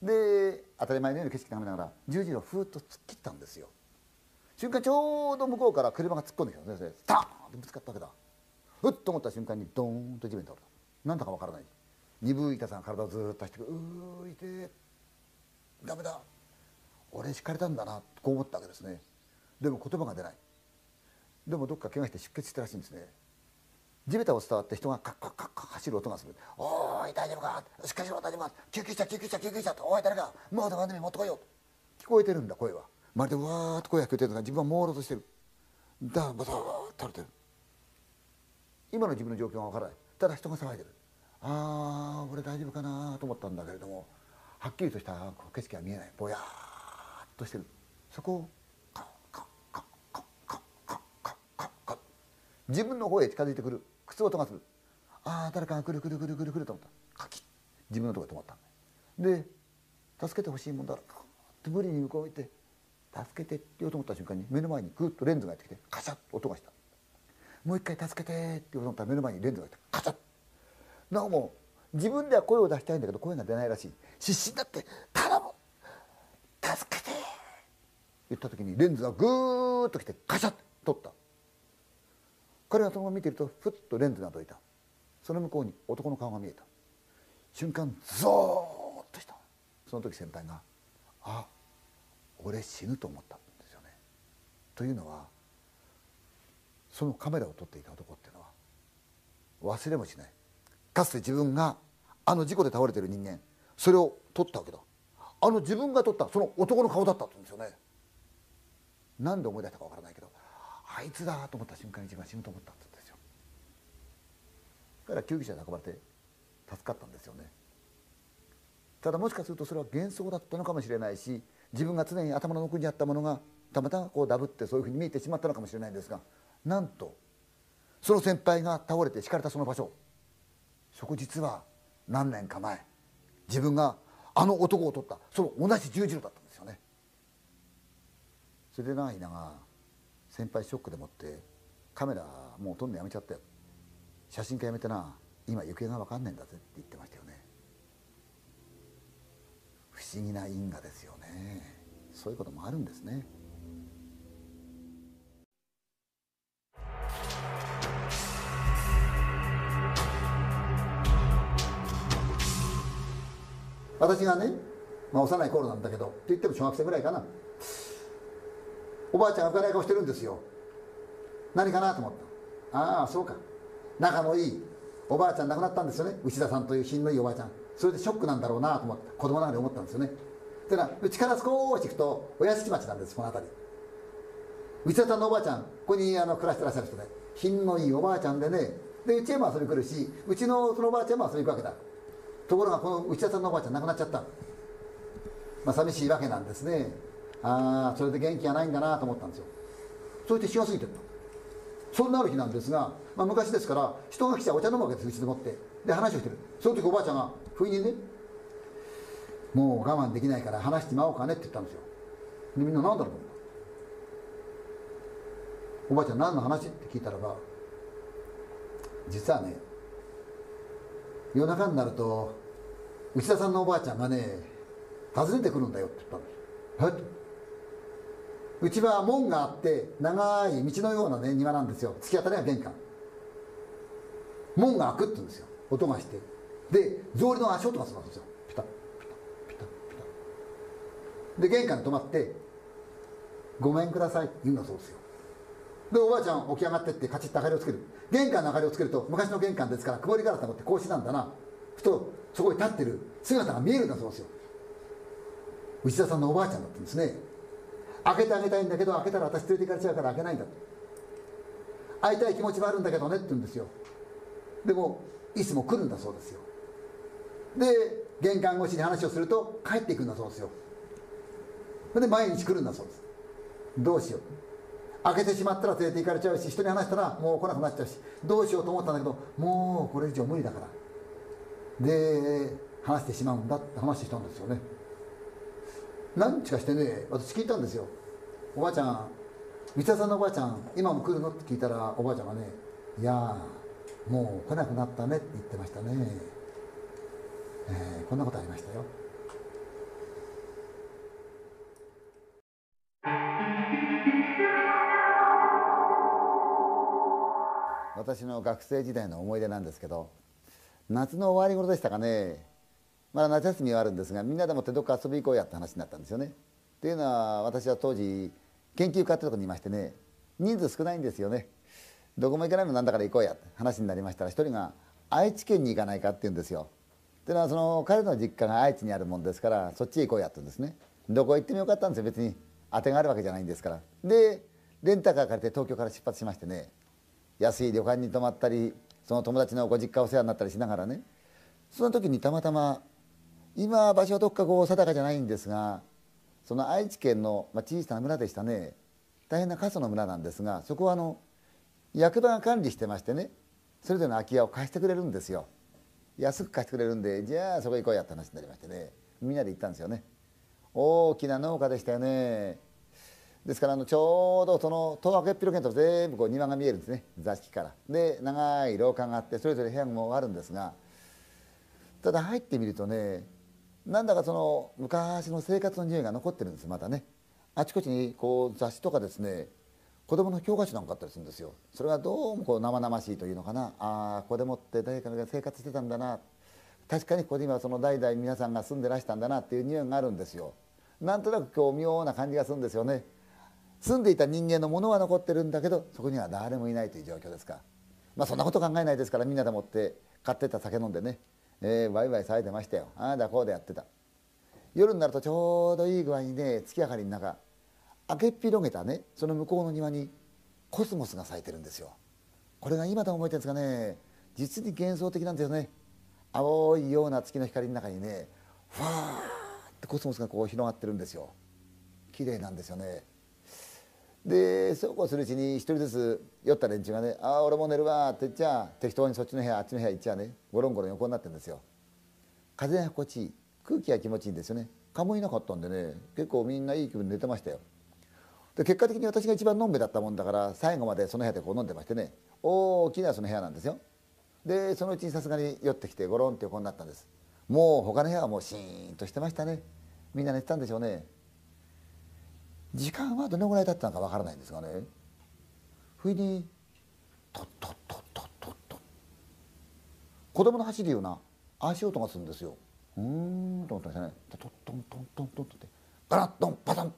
で当たり前のように景色眺めながら十字路をふーっと突っ切ったんですよ。瞬間ちょうど向こうから車が突っ込んできたんですね。スターンってぶつかったわけだ。ふっと思った瞬間にドーンと地面に倒れた。何だかわからない。鈍い痛さが体をずっと走ってくる。うーいてダメだ。俺敷かれたんだな。こう思ったわけですね。でも言葉が出ない。でもどっか怪我して出血してらしいんですね。地べたを伝わって人がカッカッカッカッ走る音がする「おーい大丈夫か？しっかりしろ大丈夫か？救急車救急車救急車」と「おい誰か？もうでも持ってこいよ」聞こえてるんだ声は。まるでわーっと声が聞こえてるのが自分は朦朧としてる。だからバターッと垂れてる。今の自分の状況がわからない。ただ人が騒いでる。ああ俺大丈夫かなと思ったんだけれどもはっきりとした景色が見えない。ぼやーっとしてる。そこをカッカッカッカッカッカッカッカッカッ自分の方へ近づいてくる。靴音がす。るああ誰かが来る来る来る来る来ると思った。カキッ。自分のところで止まったで助けてほしいもんだろって無理に向こう行って助けてって言おうと思った瞬間に目の前にグッとレンズがやってきてカシャッと音がした。もう一回助けてって思ったら目の前にレンズがやってカチャッ。なおも自分では声を出したいんだけど声が出ないらしい。必死になって「頼む。助けて!」言った時にレンズがグーッと来てカシャッと取った。彼がそのまま見てるとふっとレンズがどいた。その向こうに男の顔が見えた。瞬間ゾーッとした。その時先輩が「あ俺死ぬと思った」んですよね。というのはそのカメラを撮っていた男っていうのは忘れもしない。かつて自分があの事故で倒れてる人間それを撮ったわけだ。あの自分が撮ったその男の顔だったんですよね。なんで思い出したかわからないけどあいつだと思った瞬間に自分が死ぬと思ったってんですよ。だから救急車で運ばれて助かったんですよね。ただもしかするとそれは幻想だったのかもしれないし自分が常に頭の奥にあったものがたまたまこうダブってそういうふうに見えてしまったのかもしれないんですがなんとその先輩が倒れて敷かれたその場所。そこ実は何年か前。自分があの男を取った。その同じ十字路だったんですよね。それで長い長先輩ショックでもってカメラもう撮んのやめちゃったよ。写真家やめてな今行方が分かんねえんだぜって言ってましたよね。不思議な因果ですよね。そういうこともあるんですね。私がね、まあ、幼い頃なんだけどって言っても小学生ぐらいかな。おばあちゃんが浮かない顔してるんですよ。何かなと思った。ああそうか。仲のいいおばあちゃん亡くなったんですよね。内田さんという品のいいおばあちゃん。それでショックなんだろうなと思って子供ながら思ったんですよね。ってのはうちから少し行くとお屋敷町なんですこの辺り。内田さんのおばあちゃんここにあの暮らしてらっしゃる人で品のいいおばあちゃんでね。でうちへも遊び来るしうちのそのおばあちゃんも遊び行くわけだ。ところがこの内田さんのおばあちゃん亡くなっちゃった。まあ寂しいわけなんですね。ああそれで元気がないんだなと思ったんですよ。そして気が過ぎてった。そんなある日なんですが、まあ、昔ですから人が来ちゃお茶飲むわけですうちでもって。で話をしてる。その時おばあちゃんが不意にねもう我慢できないから話してまおうかねって言ったんですよ。でみんな何だろうと思った。おばあちゃん何の話？って聞いたらば実はね夜中になると内田さんのおばあちゃんがね訪ねてくるんだよって言ったんですうちは門があって長い道のような、ね、庭なんですよ。突き当たりが玄関。門が開くって言うんですよ。音がして。で草履の足音がするんですよ。ピタピタピタピタで玄関に止まって「ごめんください」って言うんだそうですよ。でおばあちゃん起き上がってってカチッと明かりをつける玄関の明かりをつけると昔の玄関ですから曇りガラスと思って格子なんだな。ふとそこに立ってる姿が見えるんだそうですよ。内田さんのおばあちゃんだったんですね。開けてあげたいんだけど開けたら私連れて行かれちゃうから開けないんだ会いたい気持ちはあるんだけどねって言うんですよ。でもいつも来るんだそうですよ。で玄関越しに話をすると帰っていくんだそうですよ。で毎日来るんだそうです。どうしよう。開けてしまったら連れて行かれちゃうし人に話したらもう来なくなっちゃうしどうしようと思ったんだけどもうこれ以上無理だから。で話してしまうんだって話したんですよね。何日かしてね私聞いたんですよ。おばあちゃん三田さんのおばあちゃん今も来るのって聞いたらおばあちゃんがねいやもう来なくなったねって言ってましたね、えー、こんなことありましたよ。私の学生時代の思い出なんですけど夏の終わり頃でしたかねまだ夏休みはあるんですがみんなでもってどっか遊び行こうやって話になったんですよね。っていうのは私は当時研究家ってとこにいましてね人数少ないんですよね。どこも行かないのなんだから行こうやって話になりましたら一人が愛知県に行かないかって言うんですよ。っていうのはその彼の実家が愛知にあるもんですからそっちへ行こうやって言うんですね。どこ行ってもよかったんですよ別に当てがあるわけじゃないんですから。でレンタカー借りて東京から出発しましてね安い旅館に泊まったりその友達のご実家お世話になったりしながらね。その時にたまたま今場所はどっかこう定かじゃないんですがその愛知県の、まあ、小さな村でしたね。大変な過疎の村なんですがそこはあの役場が管理してましてねそれぞれの空き家を貸してくれるんですよ。安く貸してくれるんでじゃあそこ行こうやって話になりましてね。みんなで行ったんですよね。大きな農家でしたよね。ですからあのちょうどその戸開けっぴろけんと全部こう庭が見えるんですね。座敷から。で長い廊下があってそれぞれ部屋もあるんですがただ入ってみるとねなんだかその昔の生活の匂いが残ってるんですまたね。あちこちにこう雑誌とかですね子供の教科書なんかあったりするんですよ。それがどうもこう生々しいというのかな。ああここでもって誰かが生活してたんだな。確かにここで今その代々皆さんが住んでらしたんだなっていう匂いがあるんですよ。なんとなく今日妙な感じがするんですよね。住んでいた人間のものは残ってるんだけどそこには誰もいないという状況ですか。まあそんなこと考えないですからみんなでもって買ってた酒飲んでね、えー、ワイワイ騒いでましたよ。ああだこうでやってた。夜になるとちょうどいい具合にね月明かりの中開けっ広げたねその向こうの庭にコスモスが咲いてるんですよ。これが今でも覚えてるんですがね。実に幻想的なんですよね。青いような月の光の中にねふわーってコスモスがこう広がってるんですよ。綺麗なんですよね。でそうこうするうちに一人ずつ酔った連中がね「ああ俺も寝るわ」って言っちゃ適当にそっちの部屋あっちの部屋行っちゃねゴロンゴロン横になってるんですよ。風が心地いい空気が気持ちいいんですよね。蚊もいなかったんでね結構みんないい気分で寝てましたよ。で結果的に私が一番のんべだったもんだから最後までその部屋でこう飲んでましてね大きなその部屋なんですよ。でそのうちにさすがに寄ってきてゴロンって横になったんです。もう他の部屋はもうシーンとしてましたね。みんな寝てたんでしょうね。時間はどのぐらい経ったのかわからないんですがね。不意にトットットットットッと。子供の走るような足音がするんですよ。うんと思ってましたね。トントントントントンってガラットンパタン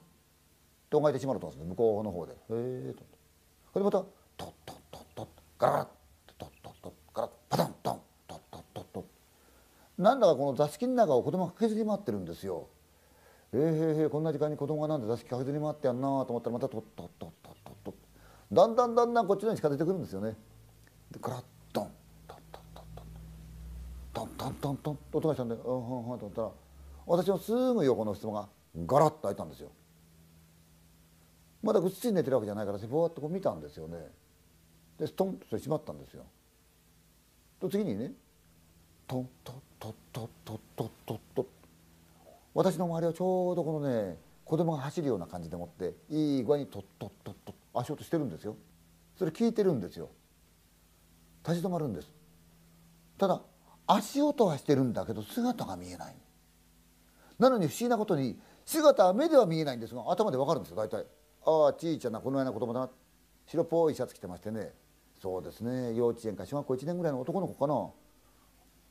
とがいてしまうと思うんです向こうの方で。へえとこれまたトットットットッガラットットットッガラッパタントントットットットなんだかこの座敷の中を子供が駆けずり回ってるんですよ。えー、へーこんな時間に子供がなんで座敷駆けずり回ってやんなと思ったらまたトットットットットットだんだんだんだんこっちのに近づいてくるんですよね。でガラットントントントントントントントンと音がしたんでうんうんうんと思ったら私のすぐ横の質問がガラッと開いたんですよまだぐっすり寝てるわけじゃないからぼーっとこう見たんですよねでストンと閉まったんですよと次にねトントントントントントントントン私の周りをちょうどこのね子供が走るような感じでもっていい具合にトットットット足音してるんですよ。それ聞いてるんですよ。立ち止まるんです。ただ足音はしてるんだけど姿が見えない。なのに不思議なことに姿は目では見えないんですが頭でわかるんですよ大体。ああちいちゃなこのような子供だな。白っぽいシャツ着てましてね。そうですね。幼稚園か小学校1年ぐらいの男の子かな。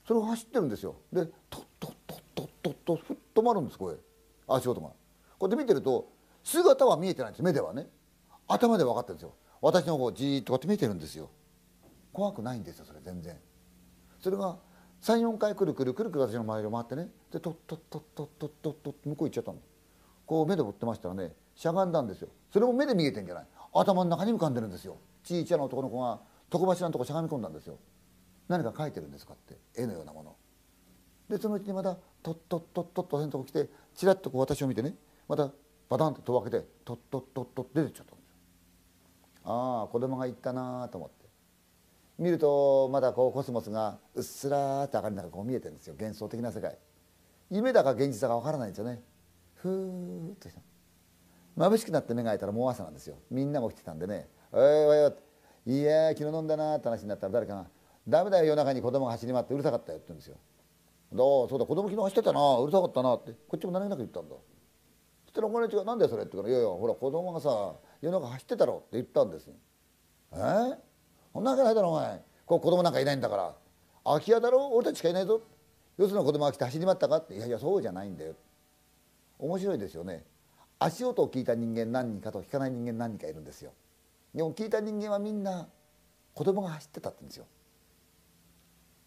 それを走ってるんですよ。でトットットットットッとふっと止まるんですこれ。足音がこうやって見てると姿は見えてないんです。目ではね。頭で分かってるんですよ。私の方をじーっとこうやって見てるんですよ。怖くないんですよそれ全然。それが34回くるくるくるくる私の周りを回ってね。でトットットットットットットッ向こう行っちゃったの。こう目で追ってましたらねしゃがんだんですよ。それも目で見えてんじゃない。頭の中に浮かんでるんですよ。ちいちゃな男の子が床柱のとこしゃがみ込んだんですよ。何か書いてるんですかって。絵のようなもの。でそのうちにまたトットットットッと先頭来てちらっとこう私を見てねまたバタンと戸を開けてトットットットッ出てっちゃったんですよ。ああ子供が行ったなと思って。見るとまだこうコスモスがうっすらーって明かりの中こう見えてるんですよ。幻想的な世界。夢だか現実だかわからないんですよね。ふーっとした。眩しくなって目が開いたらもう朝なんですよ。みんなも来てたんでね「おいおいおいいや昨日飲んだな」って話になったら誰かが「ダメだよ夜中に子供が走り回ってうるさかったよ」って言うんですよ「どうそうだ子供昨日走ってたなうるさかったな」って。こっちも何気なく言ったんだ。そしたらお前の違う何だよそれって言うから「いやいやほら子供がさ夜中走ってたろ」って言ったんですえ？ー、そんなわけないだろお前。こう子供なんかいないんだから。空き家だろ？俺たちしかいないぞ。よその子供が来て走り回ったかって。いやいやそうじゃないんだよ。面白いですよね。足音を聞いた人間何人かと聞かない人間何人かいるんですよ。でも聞いた人間はみんな子供が走ってたって言うんですよ。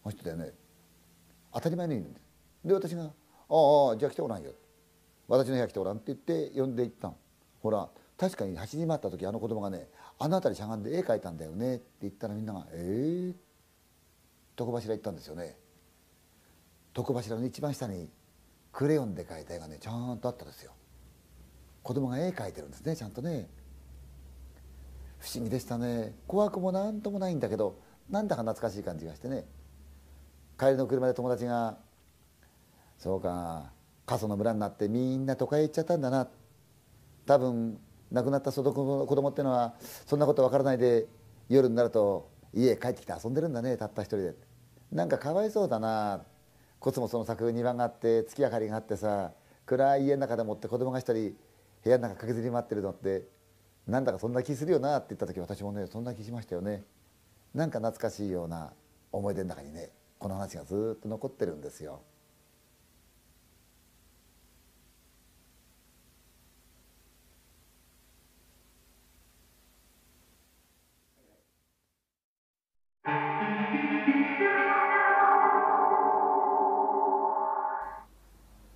走ってたよね。当たり前のように言うんです。で私が「ああじゃあ来てごらんよ」私の部屋来てごらんって言って呼んで行ったのほら確かに走り回った時あの子供がねあの辺りしゃがんで絵描いたんだよねって言ったらみんなが「ええー、床柱行ったんですよね。床柱の一番下にクレヨンで描いた絵がねちゃんとあったんですよ。子供が絵描いてるんですねちゃんとね。不思議でしたね。怖くも何ともないんだけどなんだか懐かしい感じがしてね。帰りの車で友達が「そうか過疎の村になってみんな都会行っちゃったんだな」多分亡くなったその子供ってのはそんなこと分からないで夜になると家へ帰ってきて遊んでるんだねたった一人で。なんかかわいそうだな。コスモスの咲く庭があって月明かりがあってさ暗い家の中でもって子供が一人部屋の中駆けずり回ってるのってなんだかそんな気するよなって言った時私もねそんな気しましたよね。なんか懐かしいような思い出の中にね。この話がずっと残ってるんですよ。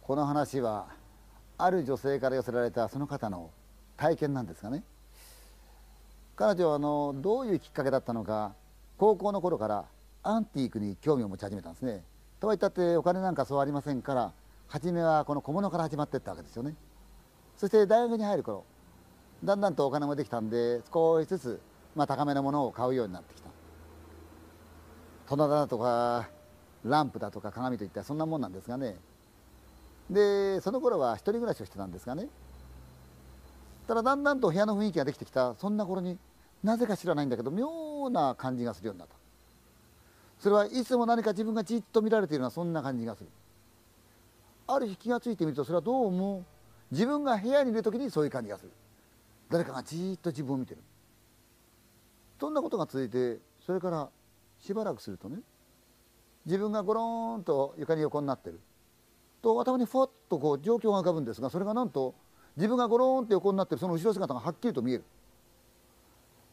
この話はある女性から寄せられたその方の体験なんですがね。彼女はあのどういうきっかけだったのか高校の頃からアンティークに興味を持ち始めたんですね。とはいったってお金なんかそうありませんから初めはこの小物から始まっていったわけですよね。そして大学に入る頃だんだんとお金もできたんで少しずつ、まあ、高めのものを買うようになってきた。戸棚だとかランプだとか鏡といったそんなもんなんですがねでその頃は一人暮らしをしてたんですがねただだんだんと部屋の雰囲気ができてきたそんな頃になぜか知らないんだけど妙な感じがするようになったそれはいつも何か自分がじっと見られているようなそんな感じがする。ある日気が付いてみるとそれはどうも自分が部屋にいる時にそういう感じがする。誰かがじっと自分を見てる。そんなことが続いてそれからしばらくするとね自分がゴローンと床に横になってると頭にふわっとこう状況が浮かぶんですがそれがなんと自分がゴローンと横になってるその後ろ姿がはっきりと見える。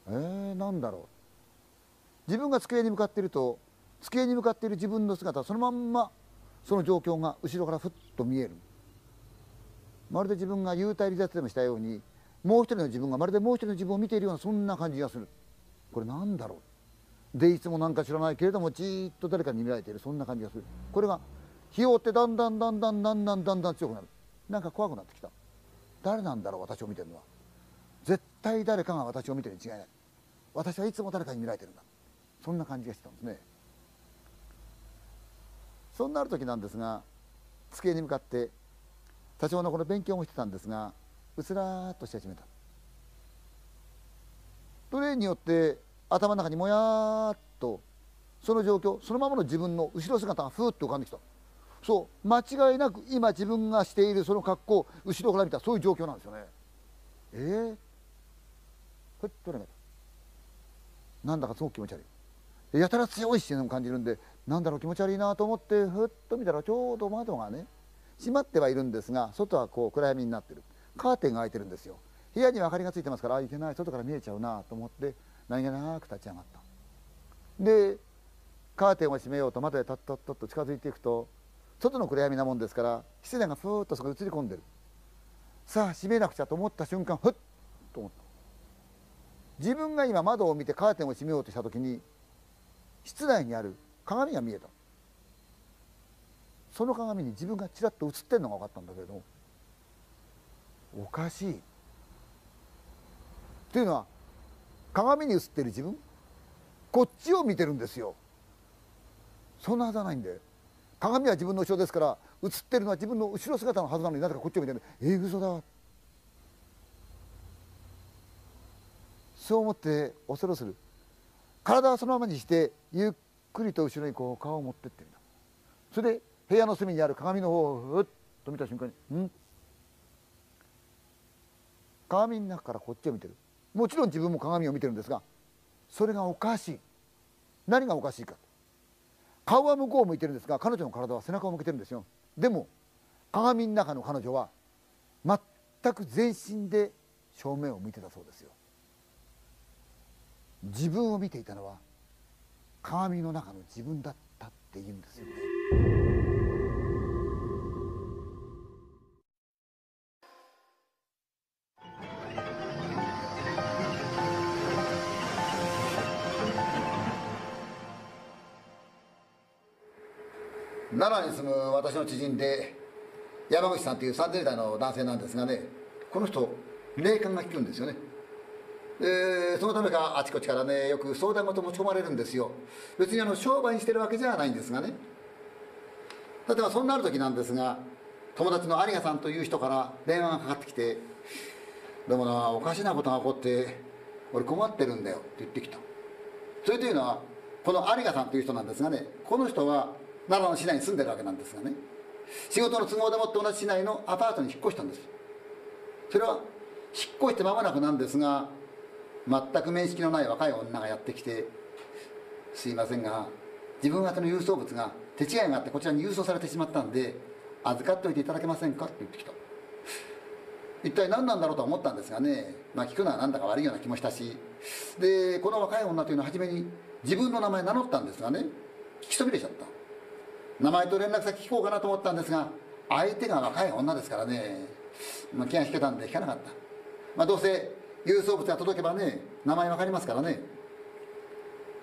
えー、なんだろう。自分が机に向かっていると机に向かっている自分の姿そのまんまその状況が後ろからふっと見える。まるで自分が幽体離脱でもしたようにもう一人の自分がまるでもう一人の自分を見ているようなそんな感じがする。これなんだろう。でいつもなんか知らないけれどもじっと誰かに見られているそんな感じがする。これが日を追ってだんだんだんだんだんだんだんだん強くなるなんか怖くなってきた誰なんだろう私を見てるのは絶対誰かが私を見てるに違いない私はいつも誰かに見られてるんだそんな感じがしてたんですねそんなある時なんですが机に向かって多少のこの勉強もしてたんですがうつらーっとし始めた。それによって頭の中にもやっとその状況そのままの自分の後ろ姿がふーっと浮かんできた。そう間違いなく今自分がしているその格好後ろから見たそういう状況なんですよね。えー、ふっとねなんだかすごく気持ち悪い。やたら強い視線を感じるんでなんだろう気持ち悪いなと思ってふっと見たらちょうど窓がね閉まってはいるんですが外はこう暗闇になってる。カーテンが開いてるんですよ。部屋には明かりがついてますからあいけない。外から見えちゃうなと思って何気なく立ち上がった。でカーテンを閉めようと窓へたっとっとっと近づいていくと外の暗闇なもんですから室内がふーっとそこに映り込んでる。さあ閉めなくちゃと思った瞬間ふっと思った。自分が今窓を見てカーテンを閉めようとした時に室内にある鏡が見えた。その鏡に自分がちらっと映ってるのが分かったんだけどおかしい。というのは鏡に映ってる自分こっちを見てるんですよ。そんなはずはないんで鏡は自分の後ろですから映ってるのは自分の後ろ姿のはずなのになぜかこっちを見てる。えー、嘘だ。そう思って恐るする。体はそのままにしてゆっくりと後ろにこう顔を持ってってみたそれで部屋の隅にある鏡の方をふっと見た瞬間に「ん？鏡の中からこっちを見てる。もちろん自分も鏡を見てるんですがそれがおかしい。何がおかしいか。顔は向こうを向いてるんですが彼女の体は背中を向けてるんですよ。でも鏡の中の彼女は全く全身で正面を見てたそうですよ。自分を見ていたのは鏡の中の自分だったって言うんですよね。奈良に住む私の知人で山口さんという30代の男性なんですがねこの人霊感が効くんですよねでそのためかあちこちからねよく相談事持ち込まれるんですよ。別にあの商売にしてるわけじゃないんですがね。例えばそんなある時なんですが友達の有賀さんという人から電話がかかってきて「でもなおかしなことが起こって俺困ってるんだよ」って言ってきた。それというのはこの有賀さんという人なんですがねこの人は奈良の市内に住んでるわけなんですがね。仕事の都合でもって同じ市内のアパートに引っ越したんです。それは引っ越して間もなくなんですが全く面識のない若い女がやってきて「すいませんが自分宛の郵送物が手違いがあってこちらに郵送されてしまったんで預かっておいていただけませんか?」って言ってきた。一体何なんだろうと思ったんですがね、まあ、聞くのはなんだか悪いような気もしたしでこの若い女というのは初めに自分の名前名乗ったんですがね聞きそびれちゃった。名前と連絡先聞こうかなと思ったんですが相手が若い女ですからね、まあ、気が引けたんで引かなかった、まあ、どうせ郵送物が届けばね名前分かりますからね。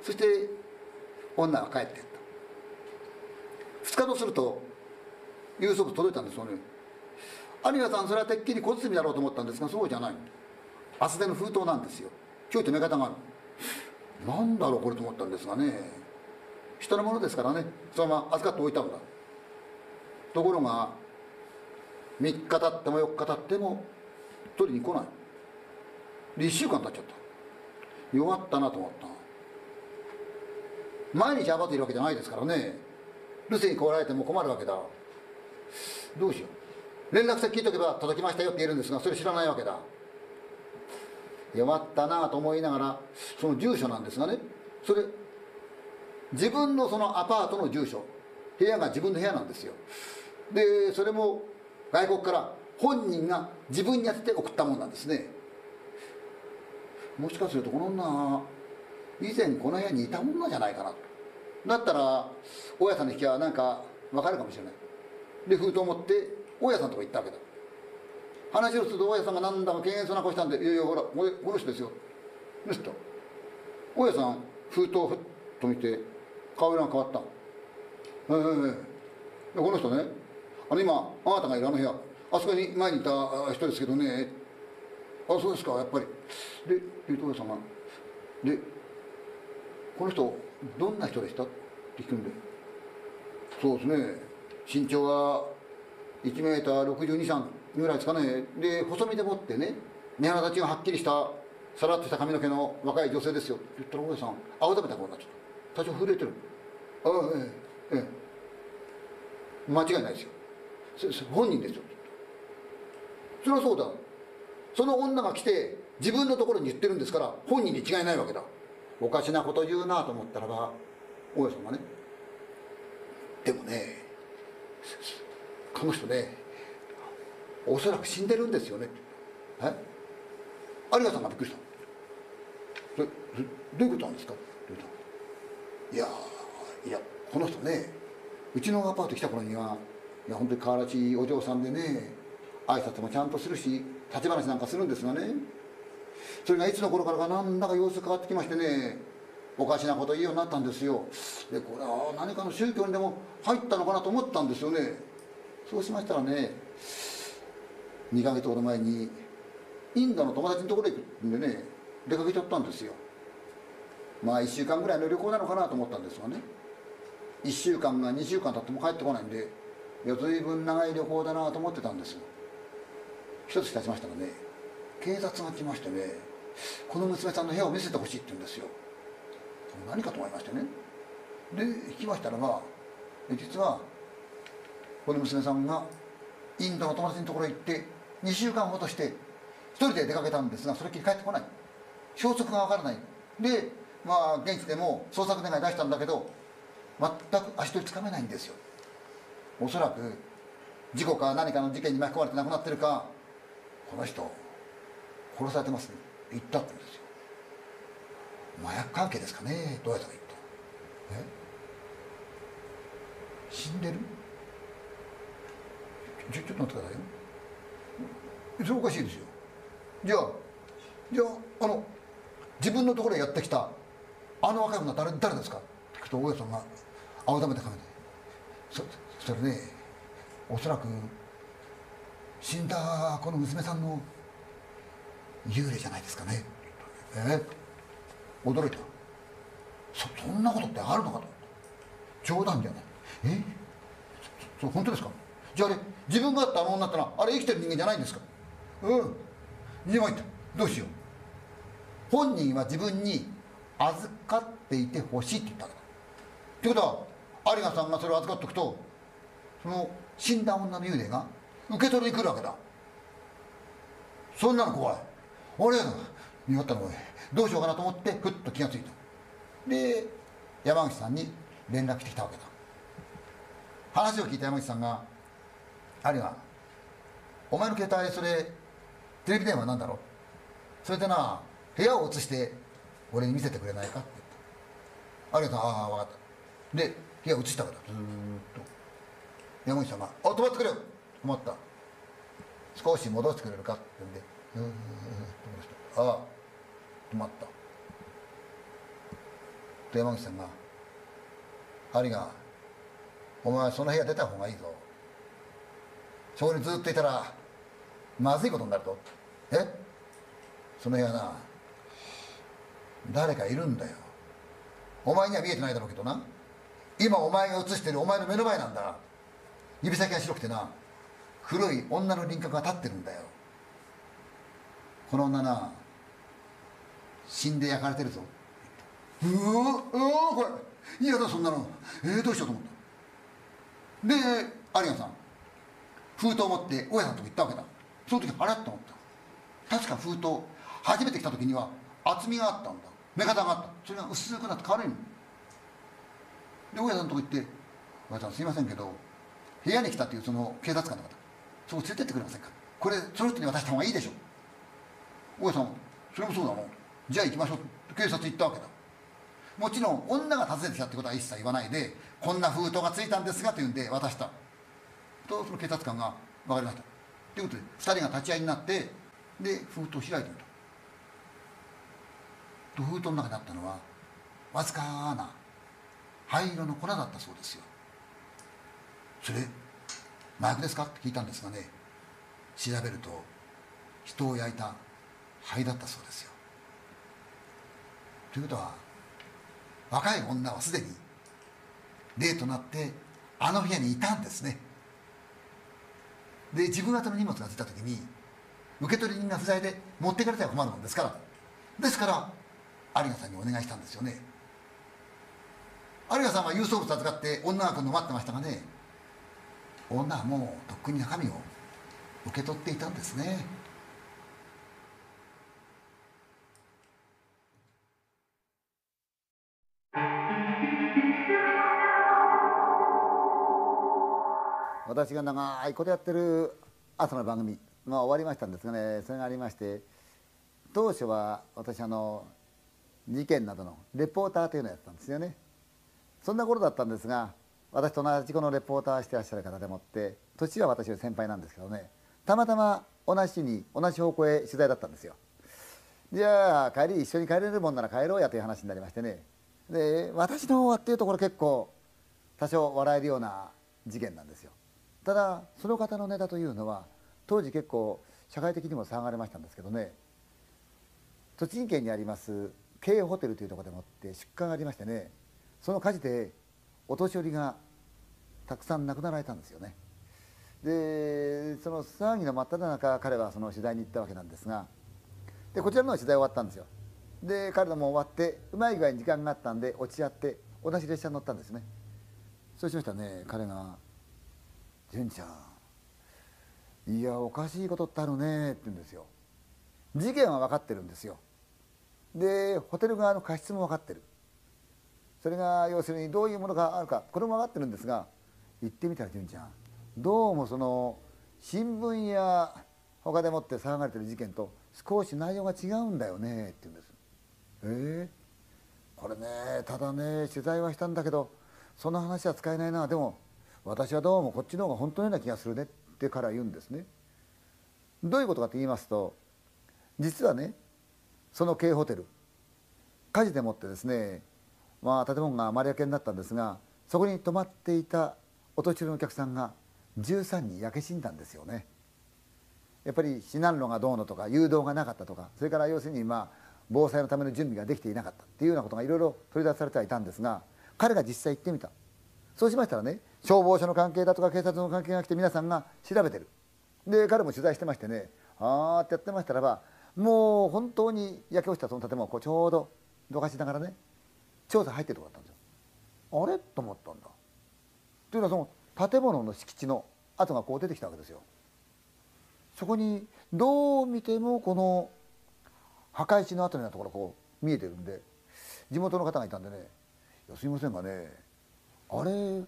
そして女は帰っていった。2日とすると郵送物届いたんですよね。有賀さんそれはてっきり小包だろうと思ったんですがそうじゃない。厚手の封筒なんですよ。今日と目方がある。何だろうこれと思ったんですがね。人のものですからね。そのまま預かっておいたんだ。ところが3日経っても4日経っても取りに来ない。で1週間経っちゃった。弱ったなと思った。毎日アバっているわけじゃないですからね。留守に来られても困るわけだ。どうしよう。連絡先聞いとけば届きましたよって言えるんですがそれ知らないわけだ。弱ったなと思いながらその住所なんですがね。それ自分のそのアパートの住所。部屋が自分の部屋なんですよ。でそれも外国から本人が自分に当てて送ったもんなんですね。もしかするとこの女以前この部屋にいた女じゃないかな。とだったら大家さんの引きはなんか分かるかもしれない。で封筒を持って大家さんとこ行ったわけだ。話をすると大家さんが何だか敬遠そうな顔したんで「いやいやほらこの人ですよ」でした大家さん封筒をふっと見て顔色が変わった「えええ。この人ねあの今あなたがいるあの部屋あそこに前にいた人ですけどねあそうですか。やっぱり。で大家さんが「でこの人どんな人でした?」って聞くんで「そうですね。身長が1メーター6 2 3ぐらいですかね。で細身でもってね目鼻立ちがはっきりしたさらっとした髪の毛の若い女性ですよ。って言ったら大家さん青ざめた顔になっちゃった。多少震えてる。ああええええ。間違いないですよ。本人ですよ。それはそうだ。その女が来て自分のところに言ってるんですから本人に違いないわけだ。おかしなこと言うなと思ったらば大家さんがねでもねこの人ねおそらく死んでるんですよね。え？有賀さんがびっくりした。それどういうことなんですか？いやいやこの人ねうちのアパート来た頃にはいや本当に変わらしいお嬢さんでね挨拶もちゃんとするし立ち話なんかするんですがね。それがいつの頃からかなんだか様子変わってきましてね。おかしなこと言うようになったんですよ。でこれは何かの宗教にでも入ったのかなと思ったんですよね。そうしましたらね2ヶ月ほど前にインドの友達のところへ行くんでね出かけちゃったんですよ。まあ1週間ぐらいの旅行なのかなと思ったんですがね。1週間が2週間経っても帰ってこないんでいや随分長い旅行だなと思ってたんですよ。一つ経ちましたらね警察が来ましてねこの娘さんの部屋を見せてほしいって言うんですよ。何かと思いましてね。で行きましたらば実はこの娘さんがインドの友達のところへ行って2週間ほどして一人で出かけたんですがそれっきり帰ってこない。消息がわからない。でまあ現地でも捜索願い出したんだけど全く足取りつかめないんですよ。おそらく事故か何かの事件に巻き込まれて亡くなってるかこの人殺されてますね。言ったって言うんですよ。麻薬関係ですかね。どうやったか言ったえ？死んでる？ちょちょっと待ってくださいよ。それおかしいですよ。じゃあじゃああの自分のところへやってきたあの若い女誰誰ですか？って聞くと大家さんが青ざめた髪でそそれねおそらく死んだこの娘さんの幽霊じゃないですかね。え驚いた。そそんなことってあるのかと。冗談じゃない。え？そそ本当ですか？じゃああれ自分があったあの女ってのはあれ生きてる人間じゃないんですか？うん。言った。どうしよう。本人は自分に預かっていてほしいって言ったわけだってことは有賀さんがそれを預かっておくとその死んだ女の幽霊が受け取りに来るわけだ。そんなの怖い。俺見よったのおいどうしようかなと思ってふっと気がついた。で山口さんに連絡してきたわけだ。話を聞いた山口さんが「有賀お前の携帯それテレビ電話なんだろ？うそれでな部屋を映して俺に見せてくれないか?」って言った。有賀さんああ分かった。で部屋映したからずっと。山口さんが「あ止まってくれよ。止まった。少し戻してくれるか?」って言うんで「うーん止ましたああ止まった」で山口さんが「有賀お前その部屋出た方がいいぞ。そこにずっといたらまずいことになるぞ。え？その部屋な誰かいるんだよ。お前には見えてないだろうけどな。今お前が映してるお前の目の前なんだ。指先が白くてな。黒い女の輪郭が立ってるんだよ。この女な死んで焼かれてるぞ。うわうわこれ。嫌だそんなの。えー、どうしようと思った。で有賀さん。封筒を持って大家さんとこ行ったわけだ。その時あれと思った確か封筒初めて来た時には厚みがあったんだ。目方があった。それが薄くなって軽いの。で大家さんのとこ行って「大家さんすいませんけど部屋に来たっていうその警察官の方。そこ連れてってくれませんかこれその人に渡した方がいいでしょ。大家さんそれもそうだもん。じゃあ行きましょう。って警察行ったわけだ。もちろん女が訪ねてきたってことは一切言わないでこんな封筒がついたんですがと言うんで渡した。とその警察官が「分かりました」ということで2人が立ち会いになってで封筒を開いてみた。と封筒の中にあったのはわずかな灰色の粉だったそうですよ。それ麻薬ですか？って聞いたんですがね調べると人を焼いた灰だったそうですよ。ということは若い女はすでに霊となってあの部屋にいたんですね。で自分宛ての荷物が出た時に受け取人が不在で持っていかれては困るもんですから。ですから有賀さんにお願いしたんですよね。有賀さんは郵送物預かって女が来るの待ってましたがね女はもうとっくに中身を受け取っていたんですね。私が長いことやってる朝の番組、まあ、終わりましたんですがねそれがありまして当初は私あの事件などのレポーターというのをやってたんですよね。そんな頃だったんですが私と同じこのレポーターしてらっしゃる方でもって年は私より先輩なんですけどね。たまたま同じ日に同じ方向へ取材だったんですよ。じゃあ帰り一緒に帰れるもんなら帰ろうやという話になりましてね。で私の方はっていうところ結構多少笑えるような事件なんですよ。ただその方のネタというのは当時結構社会的にも騒がれましたんですけどね。栃木県にあります京ホテルというところでもって出火がありましてね。その火事でお年寄りがたくさん亡くなられたんですよね。でその騒ぎの真っ只中彼はその取材に行ったわけなんですがでこちらの取材終わったんですよ。で彼らも終わってうまい具合に時間があったんで落ち合って同じ列車に乗ったんですね。そうしましたね彼が「純ちゃんいやおかしいことってあるね」って言うんですよ。事件は分かってるんですよ。でホテル側の過失も分かってる。それが要するにどういうものがあるかこれも分かってるんですが行ってみたら純ちゃんどうもその新聞や他でもって騒がれてる事件と少し内容が違うんだよねって言うんです。えー、これねただね取材はしたんだけどその話は使えないな。でも私はどうもこっちの方が本当のような気がするねって彼は言うんですね。どういうことかと言いますと実はねその K ホテル火事でもってですねまあ建物が丸焼けになったんですがそこに泊まっていたお年寄りのお客さんが13人焼け死んだんですよね。やっぱり避難路がどうのとか誘導がなかったとかそれから要するにまあ防災のための準備ができていなかったっていうようなことがいろいろ取り出されてはいたんですが彼が実際行ってみた。そうしましたらね消防署の関係だとか警察の関係が来て皆さんが調べてる。で彼も取材してましてねああってやってましたらばもう本当に焼け落ちたその建物をこうちょうどどかしながらね調査入ってるとこだったんですよ。あれ？と思ったんだ。というのはその建物の敷地の跡がこう出てきたわけですよ。そこにどう見てもこの墓石の跡のようなところこう見えてるんで地元の方がいたんでね「すいませんがねあれ？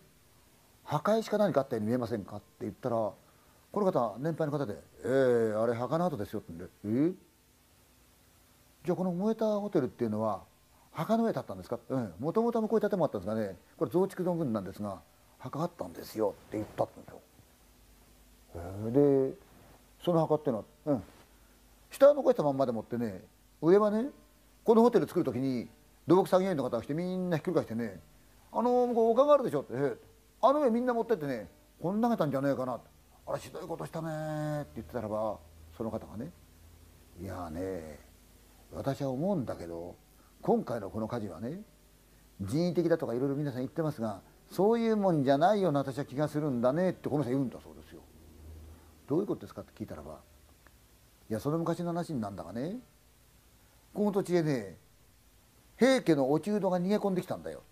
墓石か何かあったように見えませんか?」って言ったらこの方年配の方で「ええー、あれ墓の跡ですよ」って言うんで「えじゃあこの燃えたホテルっていうのは墓の上建ったんですか?」もともと向こうに建物あったんですがね？これ増築の群なんですが墓あったんですよ」って言ったんですよ。でその墓っていうのは、うん、下は残したまんまでもってね上はねこのホテル作る時に土木作業員の方が来てみんなひっくり返してね「あの向こう丘があるでしょ」って「あの上みんな持ってってねこん投げたんじゃねえかな」あれひどいことしたね」って言ってたらばその方がね「いやね私は思うんだけど今回のこの火事はね人為的だとかいろいろ皆さん言ってますがそういうもんじゃないような私は気がするんだねってこの人言うんだそうですよ。どういうことですかって聞いたらばいやその昔の話になんだがねこの土地へね平家の落人が逃げ込んできたんだよ。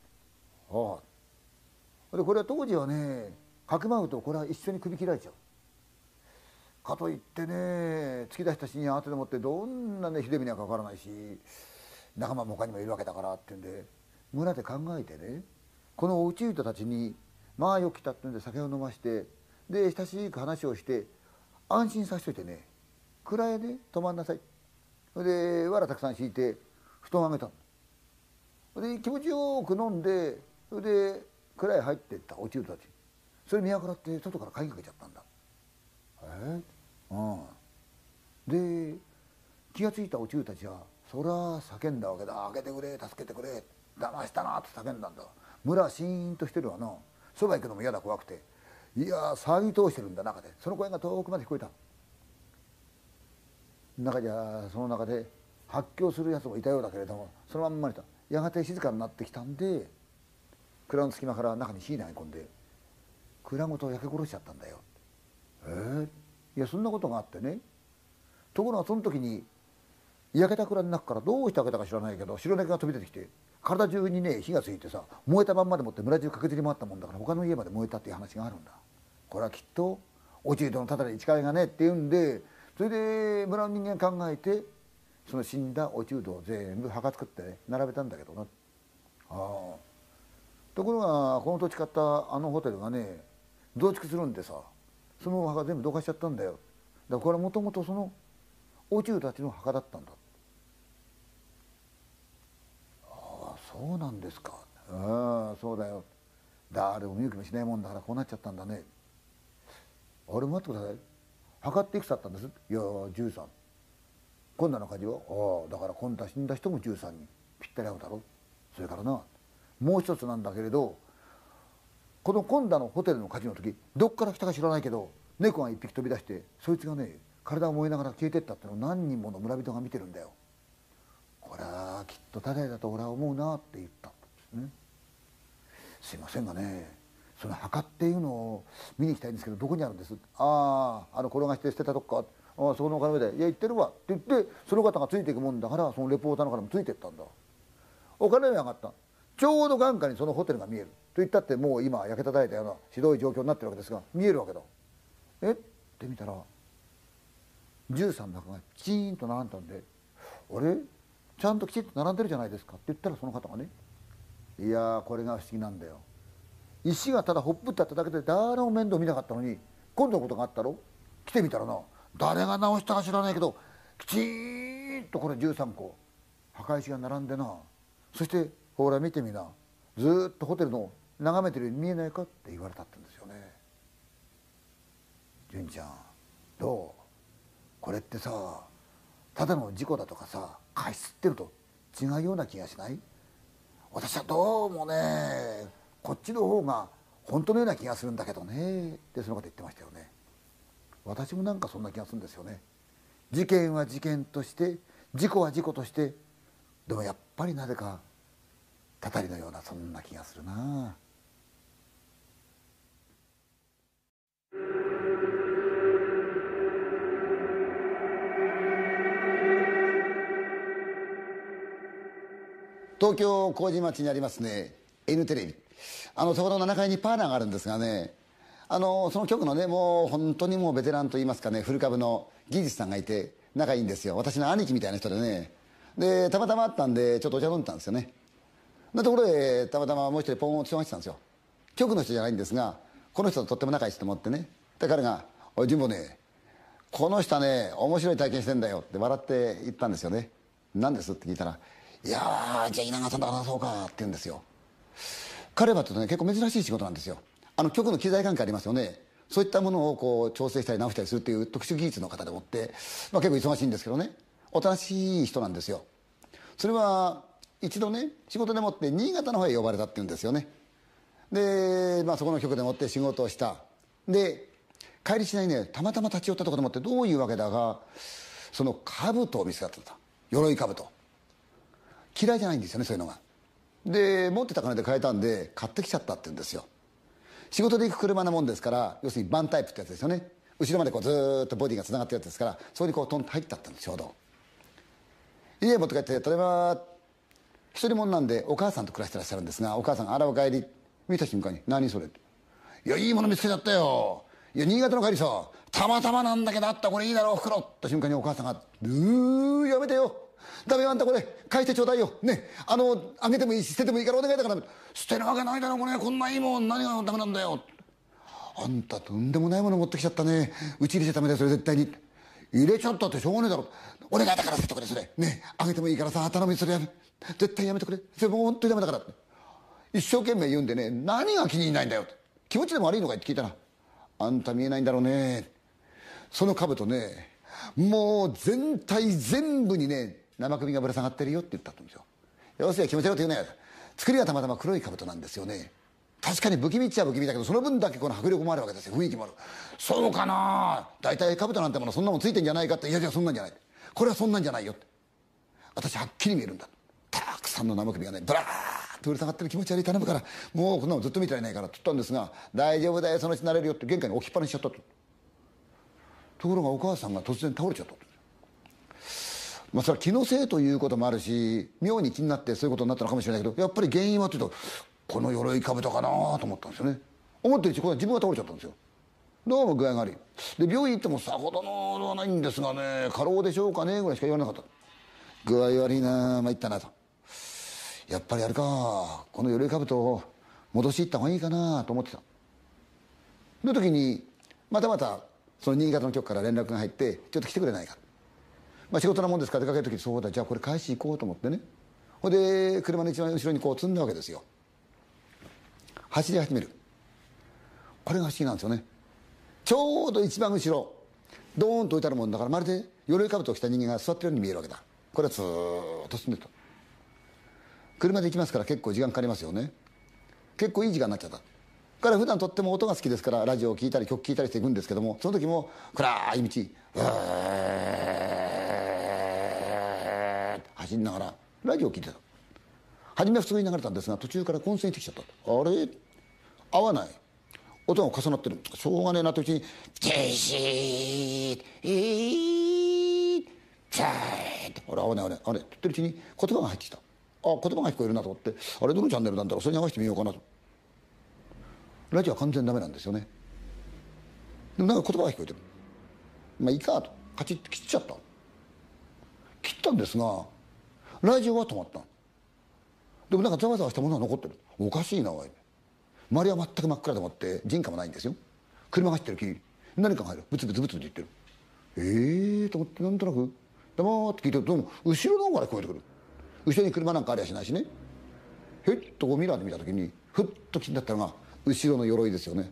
はあ、でこれは当時はねかくまうとこれは一緒に首切られちゃう。かといってね突き出した死に後でもってどんなねひでみにはかからないし仲間も他にもいるわけだからって言うんで村で考えてねこのおうち人たちにまあよく来たって言うんで酒を飲ましてで親しく話をして安心させといてね暗いね泊まんなさい。それでわらたくさん敷いて布団あげたの。で気持ちよく飲んでそれで蔵へ入っていったお中たち。それ見計らって外から鍵かけちゃったんだ。えうん。で気が付いたお中たちはそら叫んだわけだ。開けてくれ助けてくれ。騙したなって叫んだんだ。村はシーンとしてるわな。そば行くのも嫌だ怖くて。いや騒ぎ通してるんだ中で。その声が遠くまで聞こえた。中じゃその中で発狂するやつもいたようだけれどもそのまんまにた。やがて静かになってきたんで蔵の隙間から中に火投げ込んで蔵ごと焼け殺しちゃったんだよ。えー、いやそんなことがあってね。ところがその時に焼けた蔵の中からどうして開けたか知らないけど白猫が飛び出てきて体中にね火がついてさ燃えたまんまでもって村中駆けずり回ったもんだから他の家まで燃えたっていう話があるんだ。これはきっと落ち人のたたりに力がねって言うんでそれで村の人間考えてその死んだお中道を全部墓作ってね並べたんだけどな。あところがこの土地買ったあのホテルがね増築するんでさその墓全部どかしちゃったんだよ。だからこれはもともとそのお中たちの墓だったんだああそうなんですか。ああそうだよ。誰も見向きもしないもんだからこうなっちゃったんだね。あれ待ってください。測っていくつあったんです？いや13今度の火事は？ああだから今度は死んだ人も13人。ぴったり合うだろ。それからなもう一つなんだけれどこの今度のホテルの火事の時どっから来たか知らないけど猫が一匹飛び出してそいつがね体を燃えながら消えてったってのを何人もの村人が見てるんだよ。これはきっと誰だと俺は思うなって言った。ん。すね。すいませんがねその墓っていうのを見に行きたいんですけどどこにあるんです？あああの転がして捨てたとこか。ああそこのお金で「いや行ってるわ」って言ってその方がついていくもんだからそのレポーターの方もついてったんだ。お金は上がった。ちょうど眼下にそのホテルが見える。と言ったってもう今焼けただいたようなひどい状況になってるわけですが見えるわけだ。え？って見たら13の墓がきちんと並んだんで「あれ？ちゃんときちんと並んでるじゃないですか」って言ったらその方がね「いやこれが不思議なんだよ。石がただほっぷってあっただけで誰も面倒見なかったのに今度のことがあったろ？来てみたらな。誰が直したか知らないけどきちんとこれ13個墓石が並んでな。そしてほら見てみな。ずっとホテルの眺めてるように見えないかって言われたってんですよね。純ちゃんどう？これってさただの事故だとかさ過失ってると違うような気がしない？私はどうもねこっちの方が本当のような気がするんだけどねってそのこと言ってましたよね。私もなんかそんな気がするんですよね。事件は事件として事故は事故としてでもやっぱりなぜかたたりのようなそんな気がするな。あ東京麹町にありますね N テレビ。あのそこの7階にパーラーがあるんですがねあのその局のねもう本当にもうベテランといいますかね古株の技術さんがいて仲いいんですよ。私の兄貴みたいな人でね。でたまたま会ったんでちょっとお茶飲んでたんですよね。でところでたまたまもう一人ポンを通話してたんですよ。局の人じゃないんですがこの人ととっても仲いいと思ってね。で彼が「おい神保ねこの人はね面白い体験してんだよ」って笑って言ったんですよね「何です?」って聞いたら「いやじゃあ稲川さんと話そうか」って言うんですよ。彼はちょっとね結構珍しい仕事なんですよ。あの局の機材関係ありますよね。そういったものをこう調整したり直したりするっていう特殊技術の方でもって、まあ、結構忙しいんですけどね。おとなしい人なんですよ。それは一度ね仕事でもって新潟の方へ呼ばれたっていうんですよね。で、まあ、そこの局でもって仕事をした。で帰りしないねたまたま立ち寄ったところでもってどういうわけだがその兜を見つかったと。鎧兜。嫌いじゃないんですよねそういうのが。で持ってた金で買えたんで買ってきちゃったって言うんですよ。仕事で行く車なもんですから要するにバンタイプってやつですよね。後ろまでこうずっとボディがつながってるやつですからそこにこうトンと入ってあったんですちょうど。家持って帰って例えば一人者なんでお母さんと暮らしてらっしゃるんですがお母さんが「あらお帰り」見た瞬間に「何それ?」「いやいいもの見つけちゃったよ。いや新潟の帰りさたまたまなんだけどあったこれいいだろう袋」って瞬間にお母さんが「うーやめてよ。ダメあんたこれ返してちょうだいよねあのあげてもいいし捨ててもいいからお願いだから捨てるわけないだろこれ。こんないいもん何がダメなんだよ。あんたとんでもないもの持ってきちゃったね。うち入れちゃダメだよそれ絶対に。入れちゃったってしょうがねえだろ。お願いだから捨ててくれそれ。ねあげてもいいからさ頼みそれやめ絶対やめてくれ。それもう本当にダメだから。一生懸命言うんでね何が気に入らないんだよ。気持ちでも悪いのかいって聞いたらあんた見えないんだろうね。その兜ねもう全体全部にね生首がぶら下がってるよって言ったと思うんですよ。要するに気持ち悪いこと言うね作りがたまたま黒い兜なんですよね。確かに不気味っちゃ不気味だけどその分だけこの迫力もあるわけですよ。雰囲気もある。そうかな？大体兜なんてものそんなもんついてんじゃないかって。いやいやそんなんじゃない。これはそんなんじゃないよって。私はっきり見えるんだ。たくさんの生首がねブラーッとぶら下がってる気持ち悪い頼むからもうこんなのずっと見てられないからって言ったんですが大丈夫だよそのうち慣れるよって。玄関に置きっぱなししちゃったと。ところがお母さんが突然倒れちゃったと。まあ、それは気のせいということもあるし妙に気になってそういうことになったのかもしれないけどやっぱり原因はというとこの鎧兜かなと思ったんですよね。思ってるうち自分が倒れちゃったんですよ。どうも具合が悪い。で病院行ってもさほどのはないんですがね過労でしょうかねぐらいしか言わなかった。具合悪いな参ったなと。やっぱりあれかこの鎧兜を戻し行った方がいいかなと思ってた。の時にまたまたその新潟の局から連絡が入ってちょっと来てくれないか。まあ、仕事なもんですから出かける時そうだじゃあこれ返し行こうと思ってね。ほんで車の一番後ろにこう積んだわけですよ。走り始める。これが不思議なんですよね。ちょうど一番後ろドーンと置いてあるもんだからまるで鎧兜を着た人間が座ってるように見えるわけだ。これはずーっと進んでた。車で行きますから結構時間かかりますよね。結構いい時間になっちゃった。彼普段とっても音が好きですからラジオを聴いたり曲聴いたりしていくんですけどもその時も暗い道うー走りながらラジオを聞いてた。初めは普通に流れたんですが途中から混戦してきちゃった。あれ？合わない。音が重なってる。しょうがねえなってうちに「ジェシーイージーってあれ合わないあれあれって言ってるうちに言葉が入ってきた。あ言葉が聞こえるなと思ってあれどのチャンネルなんだろう。それに合わせてみようかなと。ラジオは完全ダメなんですよね。でもなんか言葉が聞こえてる。まあいいかと。カチッと切っちゃった。切ったんですがラジオは止まったでもなんかざわざわしたものは残ってる。おかしいなおい。周りは全く真っ暗でもって人家もないんですよ。車が走ってる木何かが入る。ブツブツブツブツ言ってる。ええー、と思ってなんとなく。黙って聞いてるとどうも。後ろの方から聞こえてくる。後ろに車なんかありゃしないしね。へっとこうミラーで見た時にふっと気になったのが後ろの鎧ですよね。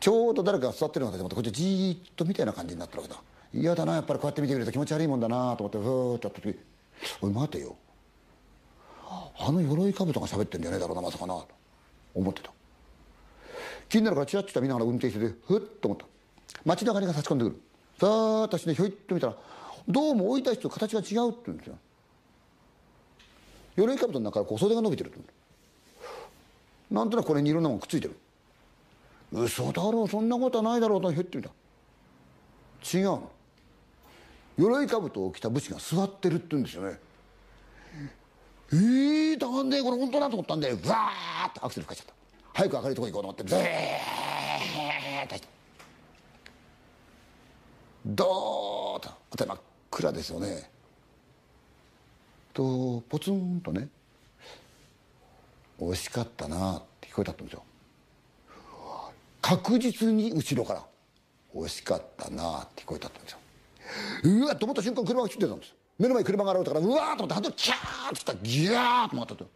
ちょうど誰かが座ってるのかと思ってこっちじーっとみたいな感じになってるわけだ。嫌だなやっぱりこうやって見てみると気持ち悪いもんだなと思ってふーっとやった時。おい待てよ。あの鎧兜が喋ってんじゃねえだろうなまさかなと思ってた。気になるからチラッチラ見ながら運転しててふっと思った。街中にが差し込んでくる。さあ私ねひょいっと見たらどうも置いた人と形が違うって言うんですよ。鎧兜の中からこう袖が伸びてるなんとなくこれにいろんなもんくっついてる。嘘だろうそんなことはないだろうとひょいってみた。違うの。鎧兜を着た武士が座ってるって言うんですよね。ええー、なんでこれ本当だと思ったんでわーっとアクセル吹かしちゃった。早く明るいとこ行こうと思ってゼーーッとしてドーッと辺り真っ暗ですよね。とポツンとね「惜しかったな」って聞こえたんですよ。確実に後ろから「惜しかったな」って聞こえたんですよ。うわっと思った瞬間車が走ってたんです目の前に車が現れたからうわっと思ってハンドルキャーッつったらギャーッと回ったと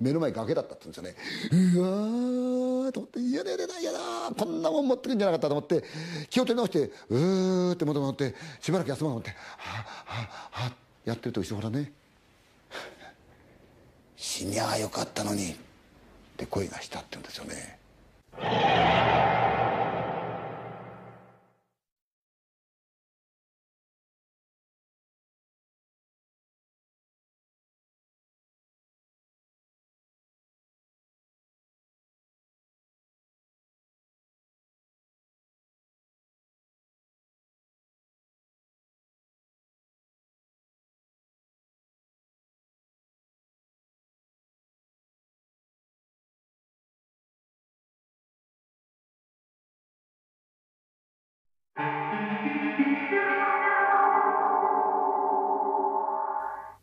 目の前崖だったって言うんですよね。うわーと思って嫌だ嫌だ嫌だこんなもん持ってくんじゃなかったと思って気を取り直してうーって戻ってしばらく休もうと思ってはあはあはあやってると後ろからね。死にゃあよかったのにって声がしたって言うんですよね。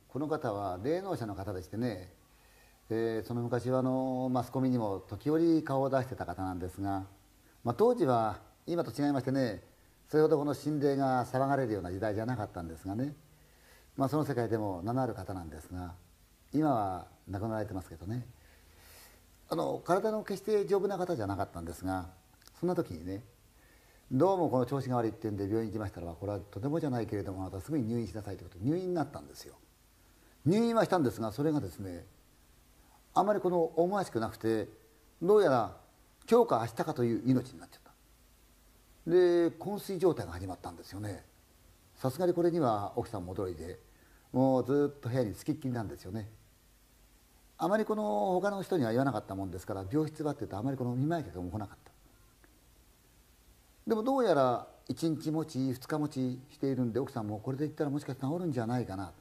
この方は霊能者の方でしてね、えーその昔はあのマスコミにも時折顔を出してた方なんですが、まあ、当時は今と違いましてねそれほどこの心霊が騒がれるような時代じゃなかったんですがね、まあ、その世界でも名のある方なんですが今は亡くなられてますけどね。あの体の決して丈夫な方じゃなかったんですがそんな時にねどうもこの調子が悪いっていうんで病院行きましたらこれはとてもじゃないけれどもあなたすぐに入院しなさいということ入院になったんですよ。入院はしたんですがそれがですねあまりこの思わしくなくてどうやら今日か明日かという命になっちゃった。で昏睡状態が始まったんですよね。さすがにこれには奥さんも驚いてもうずっと部屋につきっきりなんですよね。あまりこの他の人には言わなかったもんですから病室はって言うとあまりこの見舞い客も来なかった。でもどうやら1日持ち2日持ちしているんで奥さんもこれで言ったらもしかして治るんじゃないかな。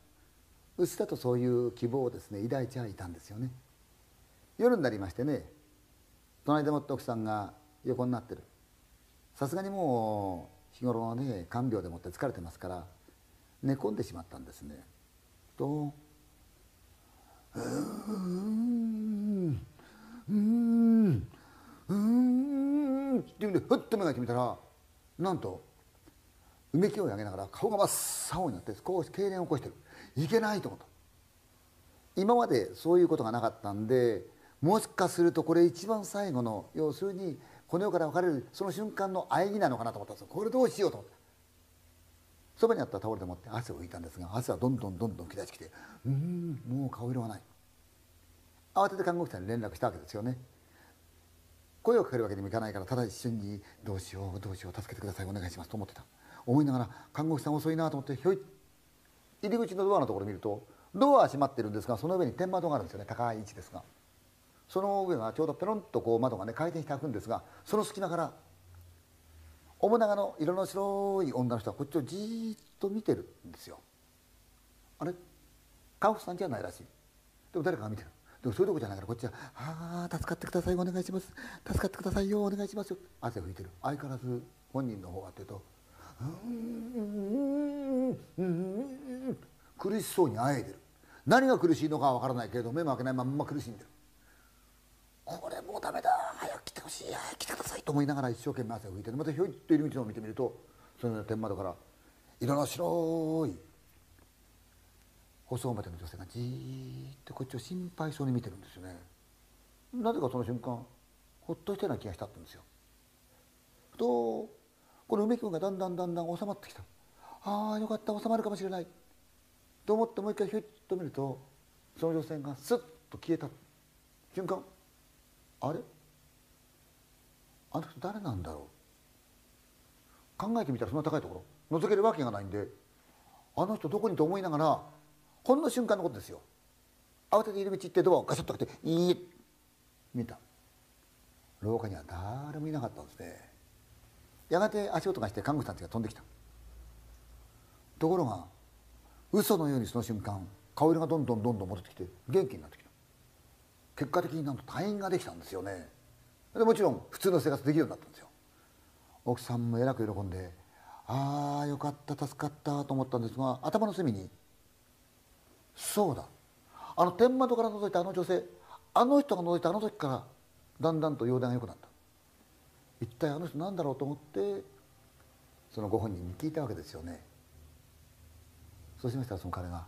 うっすらとそういう希望をですね抱いちゃいたんですよね。夜になりましてね隣でもって奥さんが横になってる。さすがにもう日頃のね看病でもって疲れてますから寝込んでしまったんですね。と「うーんうんうーん」っていうんでふっと目が決めたらなんとうめきを上げながら顔が真っ青になって少し痙攣を起こしてる。いけないと思った。今までそういうことがなかったんでもしかするとこれ一番最後の要するにこの世から別れるその瞬間の喘ぎなのかなと思ったんですよ。これどうしようと思ってそばにあったタオルでもって汗を拭いたんですが汗はどんどんどんどん吹き出してきてうーんもう顔色がない。慌てて看護婦さんに連絡したわけですよね。声をかけるわけにもいかないからただ一瞬に「どうしようどうしよう助けてくださいお願いします」と思ってた。思いながら看護婦さん遅いなと思ってひょい入り口のドアのところを見るとドアは閉まってるんですがその上に天窓があるんですよね。高い位置ですが。その上がちょうどペロンとこう窓がね回転して開くんですがその隙間から面長の色の白い女の人がこっちをじーっと見てるんですよ。あれ？看護婦さんじゃないらしい。でも誰かが見てる。でもそういうとこじゃないからこっちは「ああ助かってくださいお願いします。助かってくださいよお願いしますよ」汗拭いてる。相変わらず本人の方はっていうと「うーんうーん苦しそうにあえいでる何が苦しいのかは分からないけれど目も開けないまんま苦しんでるこれもうダメだ早く来てほしい早く来てくださいと思いながら一生懸命汗を拭いてまたひょいっと入り口のを見てみるとその天窓から色の白い細表の女性がじーっとこっちを心配そうに見てるんですよね。なぜかその瞬間ほっとしたような気がしたんですよ。ふとこの梅君がだんだんだんだん収まってきた。ああよかった収まるかもしれない。と思ってもう一回ひょいっと見るとその女性がスッと消えた。瞬間あれ？あの人誰なんだろう？考えてみたらそんな高いところ覗けるわけがないんであの人どこにと思いながらほんの瞬間のことですよ。慌てて入り口行ってドアをガシャッと開けて「いい」見た。廊下には誰もいなかったんですね。やがて足音がして看護師さんたちが飛んできた。ところが嘘のようにその瞬間顔色がどんどんどんどん戻ってきて元気になってきた。結果的になんと退院ができたんですよね。でもちろん普通の生活できるようになったんですよ。奥さんもえらく喜んでああよかった助かったと思ったんですが頭の隅にそうだ。あの天窓から覗いたあの女性あの人が覗いたあの時からだんだんと容体が良くなった。一体あの人なんだろうと思ってそのご本人に聞いたわけですよね。そうしましたらその彼が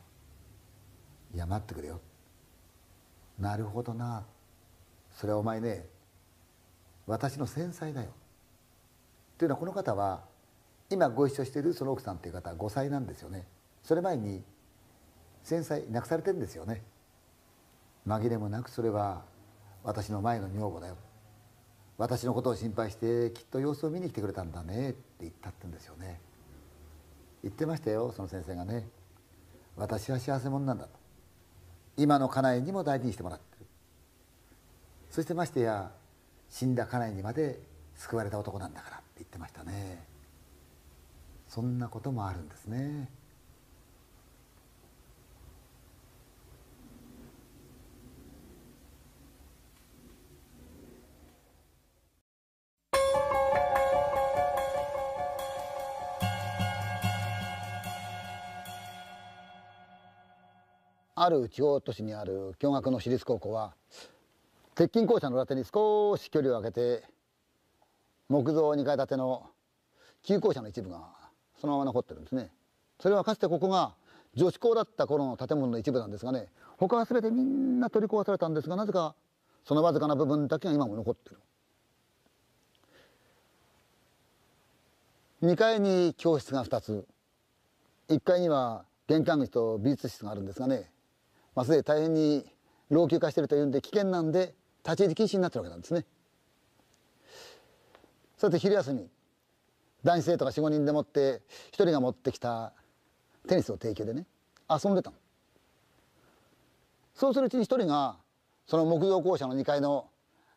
「いや待ってくれよ」「なるほどな。それはお前ね私の繊細だよ」というのはこの方は今ご一緒しているその奥さんっていう方は5歳なんですよね。それ前に繊細亡くされてるんですよね。紛れもなくそれは私の前の女房だよ。私のことを心配してきっと様子を見に来てくれたんだねって言ったってんですよね。言ってましたよその先生がね。私は幸せ者なんだと。今の家内にも大事にしてもらってる。そしてましてや死んだ家内にまで救われた男なんだからって言ってましたね。そんなこともあるんですね。ある地方都市にある共学の私立高校は鉄筋校舎の裏手に少し距離を空けて木造2階建ての旧校舎の一部がそのまま残ってるんですね。それはかつてここが女子校だった頃の建物の一部なんですがね他は全てみんな取り壊されたんですがなぜかそのわずかな部分だけが今も残ってる。2階に教室が2つ。1階には玄関口と美術室があるんですがねまあ、すでに大変に老朽化しているというんで危険なんで立ち入り禁止になってるわけなんですね。さて昼休み男子生徒が45人でもって1人が持ってきたテニスを提供でね遊んでたの。そうするうちに1人がその木造校舎の2階の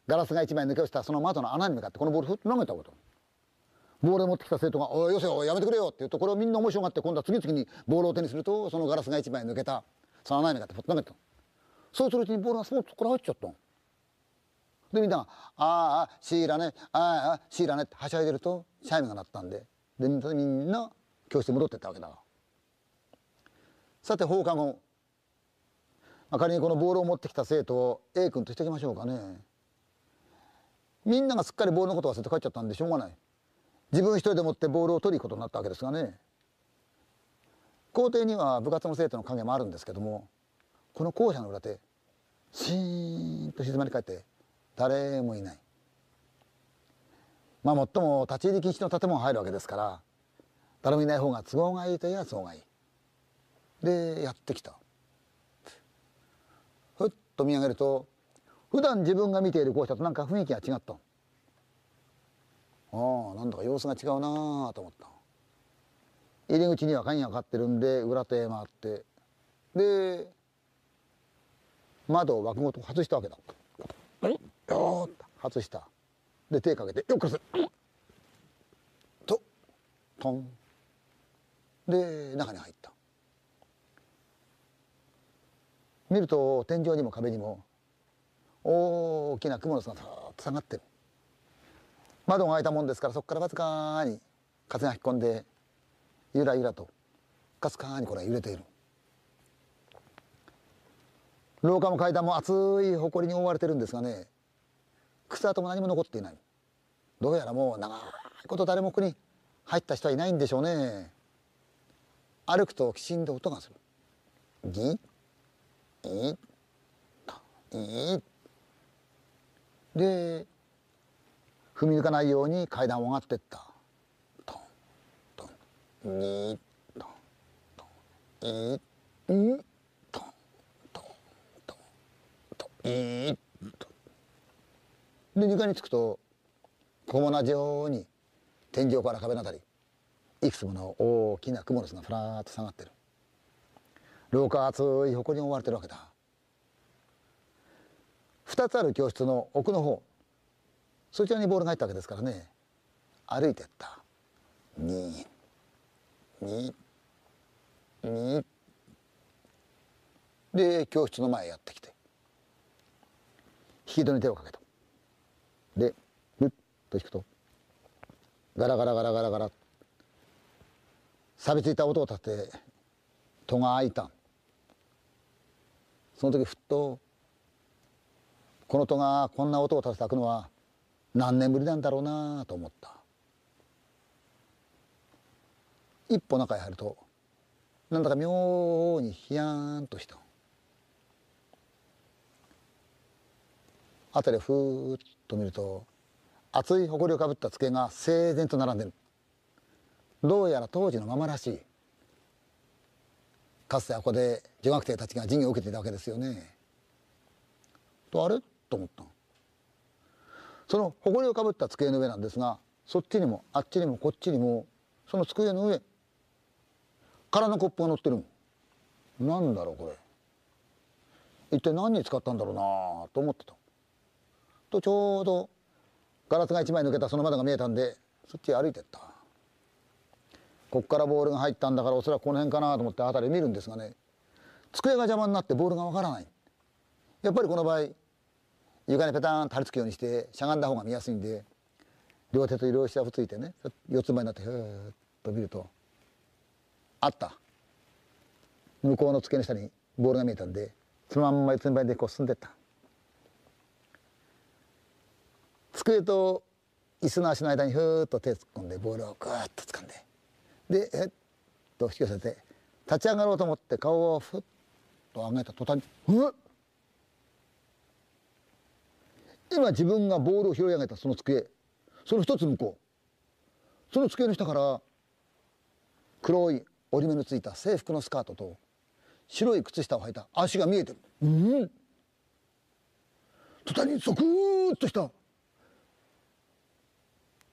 ガラスが1枚抜け落ちたその窓の穴に向かってこのボールふっと投げたことボールを持ってきた生徒が「おいよせよやめてくれよ」って言うとこれをみんな面白がって今度は次々にボールを手にするとそのガラスが1枚抜けたその穴にかって投げたそうするうちにボールがスポッとこれ入っちゃったでみんなが「ああシーラね。ああシーラね」ってはしゃいでるとチャイムが鳴ったんで。でみんな教室に戻ってったわけだ。さて放課後。仮にこのボールを持ってきた生徒を A 君としておきましょうかね。みんながすっかりボールのことを忘れて帰っちゃったんでしょうがない。自分一人で持ってボールを取り行くことになったわけですがね。校庭には部活の生徒の影もあるんですけどもこの校舎の裏手シーンと静まり返って誰もいない。まあもっとも立ち入り禁止の建物入るわけですから誰もいない方が都合がいいといえば都合がいい。でやってきた。ふっと見上げると普段自分が見ている校舎となんか雰囲気が違った。ああなんだか様子が違うなあと思った。入り口には鍵がかかってるんで裏手へ回って。で窓を枠ごと外したわけだ。よー外した。で手かけてよくすとトン。で中に入った。見ると天井にも壁にも大きな雲の巣がさーっと下がってる。窓が開いたもんですからそこからわずかに風が引っ込んでゆらゆらとかすかにこれ揺れている。廊下も階段も厚い埃に覆われてるんですがね草跡も何も残っていない。どうやらもう長いこと誰もここに入った人はいないんでしょうね。歩くときちんと音がする。ギッイッイッで踏み抜かないように階段を上がってった。にとといんとととといとで2階に着くとここも同じように天井から壁のあたりいくつもの大きな蜘蛛の巣がふらっと下がってる廊下は厚い埃に覆われてるわけだ2つある教室の奥の方そちらにボールが入ったわけですからね歩いてった2ににで教室の前へやってきて。引き戸に手をかけた。でふっと引くとガラガラガラガラガラ。錆びついた音を立て戸が開いた。その時ふっとこの戸がこんな音を立てたくのは何年ぶりなんだろうなと思った。一歩中へ入るとなんだか妙にヒヤーンとした。辺りをふーっと見ると厚い埃をかぶった机が整然と並んでる。どうやら当時のままらしい。かつてはここで女学生たちが授業を受けていたわけですよね。とあれ？と思った。その埃をかぶった机の上なんですがそっちにもあっちにもこっちにもその机の上空のコップが乗ってるなんだろうこれ。一体何に使ったんだろうなと思ってた。とちょうどガラスが一枚抜けたその窓が見えたんでそっちへ歩いてった。こっからボールが入ったんだからおそらくこの辺かなと思って辺り見るんですがね机が邪魔になってボールがわからない。やっぱりこの場合床にペターンと貼り付くようにしてしゃがんだ方が見やすいんで両手と両下をついてね四つ前になってふーっと見るとあった。向こうの机の下にボールが見えたんでそのまんま四つん這いでこう進んでった。机と椅子の足の間にふーっと手突っ込んでボールをグーッと掴んで。でえっと引き寄せて立ち上がろうと思って顔をふっと上げた。途端にうっ！今自分がボールを拾い上げたその机。その一つ向こう。その机の下から黒い折り目のついた制服のスカートと白い靴下を履いた足が見えてる。うん。途端にゾクーッとした。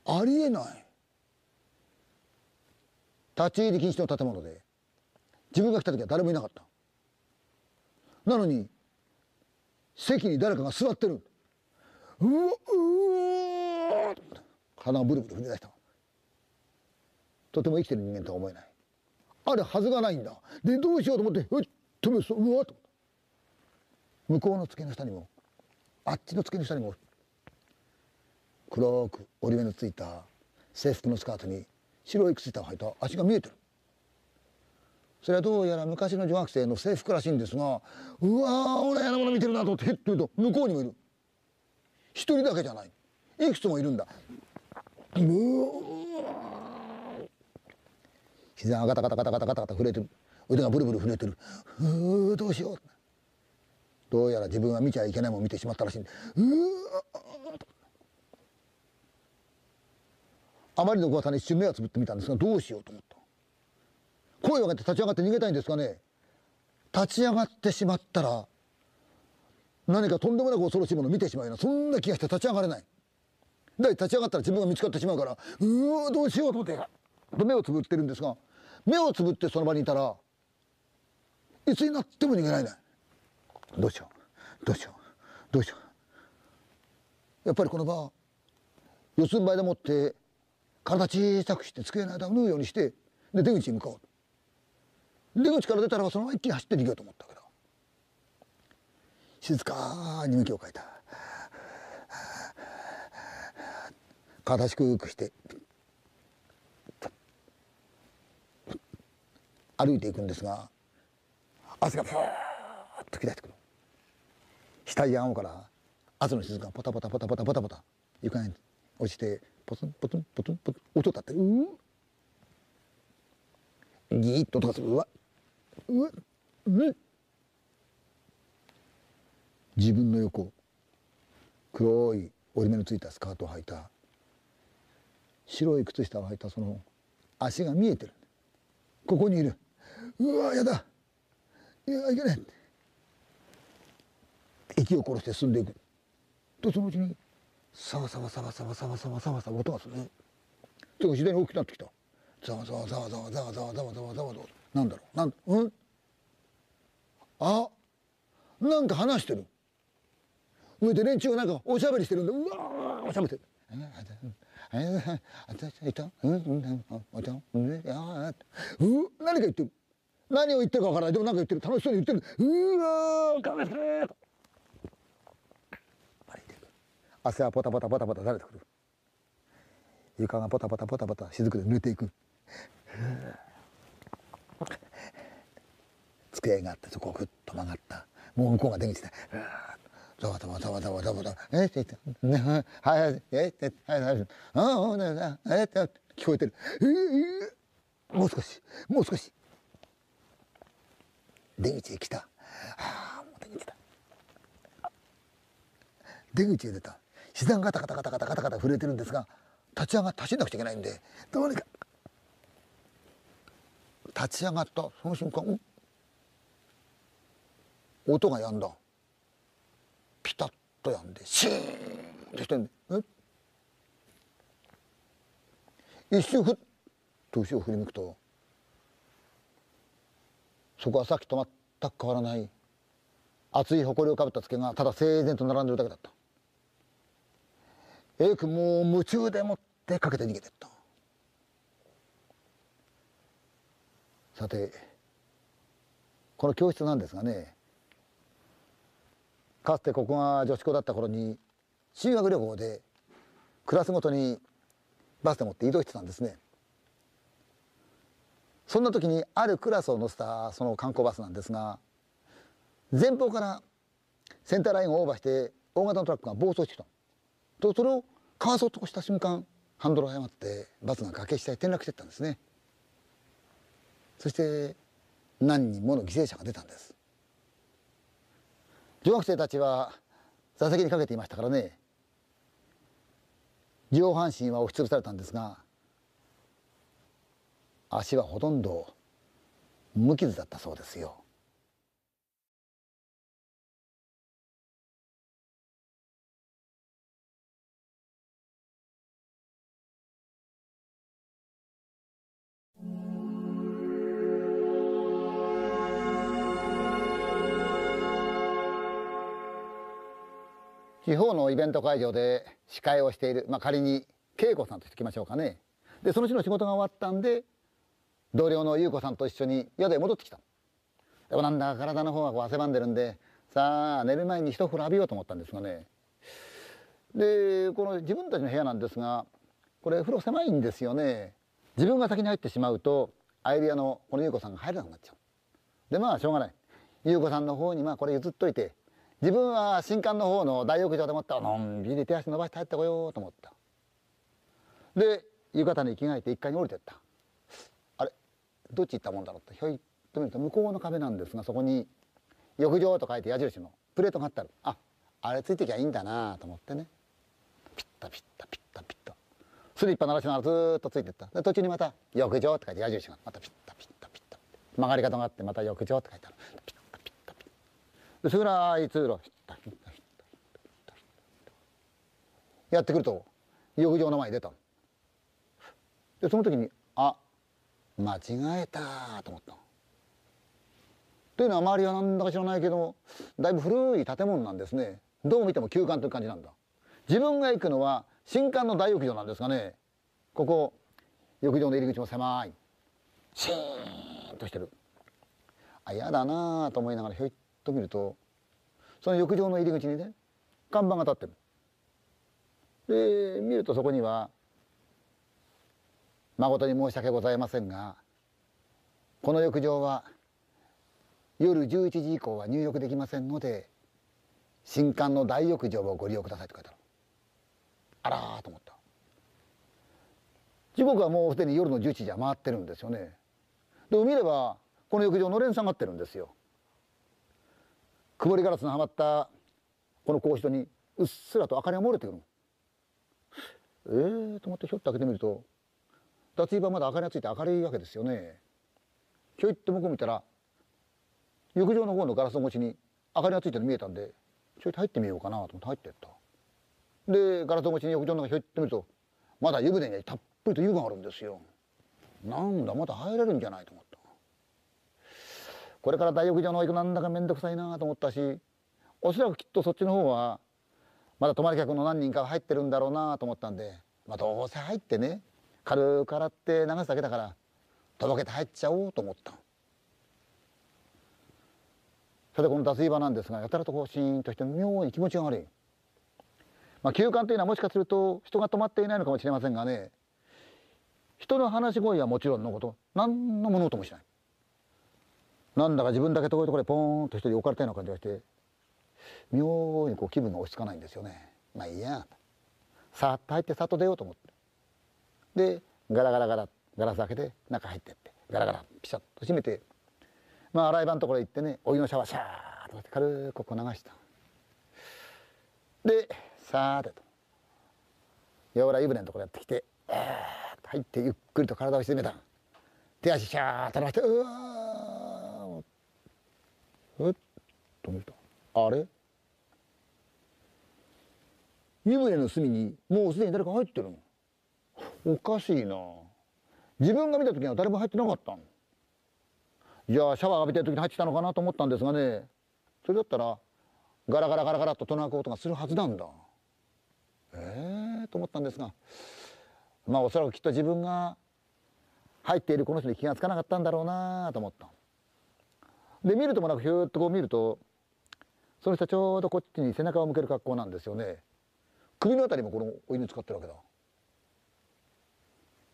ありえない。立ち入り禁止の建物で自分が来た時は誰もいなかった。なのに席に誰かが座ってる。うわうわ鼻がブルブル震え出した。とても生きてる人間とは思えないあるはずがないんだ。でどうしようと思ってうっとめそうわと向こうの机の下にもあっちの机の下にも黒く折り目のついた制服のスカートに白い靴下を履いた足が見えてる。それはどうやら昔の女学生の制服らしいんですがうわー俺嫌なもの見てるなと思ってへっと言うと向こうにもいる。一人だけじゃない。いくつもいるんだ。うわ膝がガタガタガタガタガタガタ震えてる。腕がブルブル震えてる。うーどうしよう。どうやら自分は見ちゃいけないもん見てしまったらしいんで。あまりの怖さに一瞬目をつぶってみたんですがどうしようと思った声を上げて立ち上がって逃げたいんですがね立ち上がってしまったら何かとんでもなく恐ろしいものを見てしまうようなそんな気がして立ち上がれないで立ち上がったら自分が見つかってしまうからうわどうしようと思って目をつぶってるんですが目をつぶってその場にいたらいつになっても逃げられない。どうしよう。どうしよう。どうしよう。やっぱりこの場四つん這いでもって体小さくして机の間を縫うようにしてで出口に向かおう出口から出たらそのまま一気に走って逃げようと思ったけど静かに向きを変えた。体低くして歩いていくんですが汗がふーっと吹き出してくる。額や顎から汗の静がポタポタポタポタポタポタ床に落ちてポツンポツンポツンポツン音立ってるうギーッと音がする。うわうわうん。自分の横黒い折り目のついたスカートを履いた白い靴下を履いたその足が見えてる。ここにいる。うわやだ。いやいけない息を殺して進んでいく。とそのうちにサワサワサワサワサワサワサワサワ音がするそれが次第に大きくなってきたザワザワザワザワザワザワザワザワザワザワなんだろうなんうんあなんか話してる上で連中がなんかおしゃべりしてるんだうわおしゃべりしてるいたうんうんお茶うんやう何か言ってる何を言ってるかわからない。でも何か言ってる。楽しそうに言ってる。うわかめす汗はポタポタポタポタ垂れてくる。床がポタポタポタポタ雫で濡れていく。机があってそこをぐっと曲がった。もう向こうが出口でザバザバザバザバザバザバえって言ってはいえってはいはい。ああえって聞こえてる。えもう少し。もう少し。出口へ来た。ああもう出口だ。出口へ出た。膝がガタガタガタガタガタガタ震えてるんですが立ち上がって走んなくちゃいけないんでどうにか。立ち上がった。その瞬間音が止んだ。ピタッと止んでシーンとしてんでえ一瞬ふっと後ろを振り向くとそこはさっきと全く変わらない。厚い埃をかぶったつけがただ整然と並んでるだけだった。A 君も夢中でもってかけて逃げてった。さてこの教室なんですがねかつてここが女子校だった頃に修学旅行でクラスごとにバスでもって移動してたんですね。そんな時にあるクラスを乗せたその観光バスなんですが前方からセンターラインをオーバーして大型のトラックが暴走してきたとそれをかわそうとした瞬間ハンドルを誤ってバスが崖下へ転落していったんですね。そして何人もの犠牲者が出たんです。女学生たちは座席にかけていましたからね。上半身は押しつぶされたんですが足はほとんど無傷だったそうですよ。地方のイベント会場で司会をしている、まあ、仮に恵子さんとしてきましょうかね。でその日の仕事が終わったんで同僚の優子さんと一緒に宿へ戻ってきたでもなんだか体の方がこう汗ばんでるんでさあ寝る前に一風呂浴びようと思ったんですがね。でこの自分たちの部屋なんですがこれ風呂狭いんですよね。自分が先に入ってしまうと相部屋のこの優子さんが入れなくなっちゃう。でまあしょうがない。優子さんの方にまあこれ譲っといて自分は新館の方の大浴場でもったのんびり手足伸ばして入ってこようと思った。で浴衣に着替えて1階に降りてった。どっち行ったもんだろうってひょいっと見ると向こうの壁なんですがそこに「浴場」と書いて矢印のプレートがあってあるああれついてきゃいいんだなと思ってね。ピッタピッタピッタピッタスリッパ鳴らしながらずっとついてった。で途中にまた「浴場」って書いて矢印がまたピッタピッタピッタ。曲がり方があってまた「浴場」って書いてある。ピッタピッタピッタ。薄暗い通路やってくると浴場の前に出たでその時にあ間違えたと思った。というのは周りはなんだか知らないけどだいぶ古い建物なんですね。どう見ても旧館という感じなんだ。自分が行くのは新館の大浴場なんですがね。ここ浴場の入り口も狭い。シーンとしてる。あ嫌だなと思いながらひょいっと見るとその浴場の入り口にね看板が立ってる。で見るとそこには「誠に申し訳ございませんがこの浴場は夜11時以降は入浴できませんので新館の大浴場をご利用ください」と書いてある。あらと思った。時刻はもうすでに夜の11時は回ってるんですよね。でも見ればこの浴場のれん下がってるんですよ。曇りガラスのはまったこの格子戸にうっすらと明かりが漏れてくる。ええー、と思ってひょっと開けてみると脱衣場まだ明かりがついて明るいわけですよね。ひょいって向こう見たら浴場の方のガラスの越しに明かりがついてるの見えたんでちょいと入ってみようかなと思って入ってった。でガラス越しに浴場の中ひょいって見るとまだ湯船にたっぷりと湯があるんですよ。なんだまだ入れるんじゃないと思った。これから大浴場の行くなんだか面倒くさいなと思ったしおそらくきっとそっちの方はまだ泊まり客の何人かが入ってるんだろうなと思ったんで、まあ、どうせ入ってね軽く洗って流すだけだからとぼけて入っちゃおうと思ったさてこの脱衣場なんですがやたらとこうシーンとして妙に気持ちが悪い、まあ、休館というのはもしかすると人が泊まっていないのかもしれませんがね人の話し声はもちろんのこと何の物音もしない。なんだか自分だけ遠いところでポーンと一人置かれたような感じがして妙にこう気分が落ち着かないんですよね。まあいいや。さっと入ってさっと出ようと思って。でガラガラガラガラス開けて中入ってってガラガラピシャッと閉めてまあ洗い場のところへ行ってねお湯のシャワーシャーッと軽くこう流した。でさーてと柔ら湯船のところやってきてえーっと入ってゆっくりと体を沈めた。手足シャーッと伸ばしてうわーえっと見るとあれ？湯船の隅にもうすでに誰か入ってるの？おかしいな。自分が見た時には誰も入ってなかったの。じゃあシャワー浴びてる時に入ってきたのかなと思ったんですがね。それだったらガラガラガラガラと戸の開く音がするはずなんだ。ええー、と思ったんですが。まあおそらくきっと自分が入っているこの人に気が付かなかったんだろうなと思った。で見るともなくひゅーっとこう見るとその人はちょうどこっちに背中を向ける格好なんですよね。首のあたりもこのお湯に使ってるわけだ。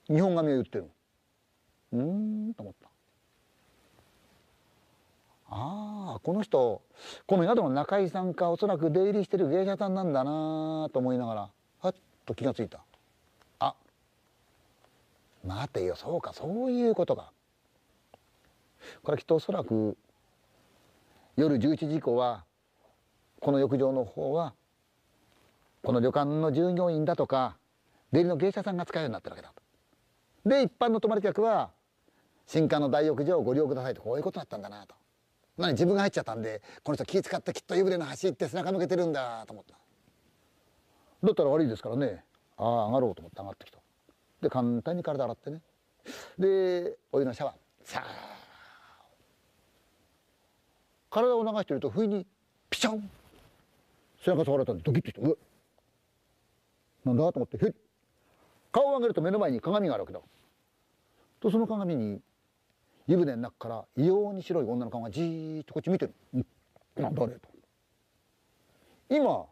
日本髪を言ってるうんと思った。ああこの人この宿の中井さんかおそらく出入りしてる芸者さんなんだなと思いながらはっと気がついた。あ待てよそうかそういうことか。これきっとおそらく夜11時以降はこの浴場の方はこの旅館の従業員だとか出入りの芸者さんが使うようになってるわけだと。で一般の泊まり客は新館の大浴場をご利用くださいとこういうことだったんだなと。何自分が入っちゃったんでこの人気使ってきっと湯船の端行って背中向けてるんだと思った。だったら悪いですからね。ああ上がろうと思って上がってきた。で簡単に体洗ってね。でお湯のシャワー。さあ。体を流してると不意にピシャン。背中触られたんでドキッとしてうわなんだと思ってひ顔を上げると目の前に鏡があるわけだ。とその鏡に湯船の中から異様に白い女の顔がじーっとこっち見てる。んだあれと。今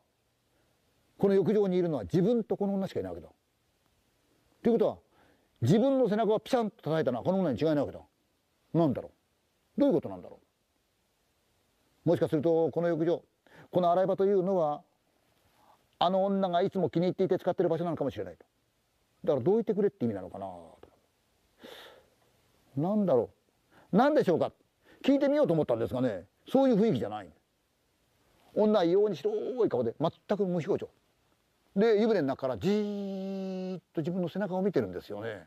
この浴場にいるのは自分とこの女しかいないわけだ。ということは自分の背中をピシャンと叩いたのはこの女に違いないわけだ。なんだろうどういうことなんだろうもしかするとこの浴場この洗い場というのはあの女がいつも気に入っていて使ってる場所なのかもしれないと。だからどう言ってくれって意味なのかなと。なんだろう。何でしょうか。聞いてみようと思ったんですがねそういう雰囲気じゃない。女は異様に白い顔で全く無表情。で湯船の中からじーっと自分の背中を見てるんですよね。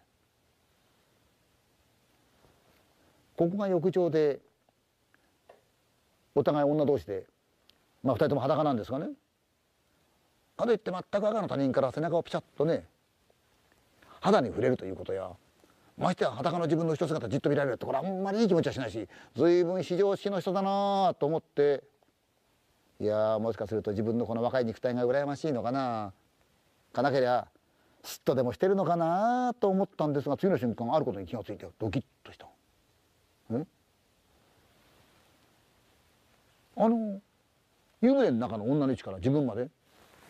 ここが浴場でお互い女同士でまあ二人とも裸なんですがね。かといって全く赤の他人から背中をピシャッとね肌に触れるということやましてや裸の自分の人姿じっと見られるってこれあんまりいい気持ちはしないし随分非常識の人だなと思っていやもしかすると自分のこの若い肉体が羨ましいのかなかなけりゃすっとでもしてるのかなと思ったんですが次の瞬間あることに気がついてドキッとした。んあの湯船の中の女の位置から自分まで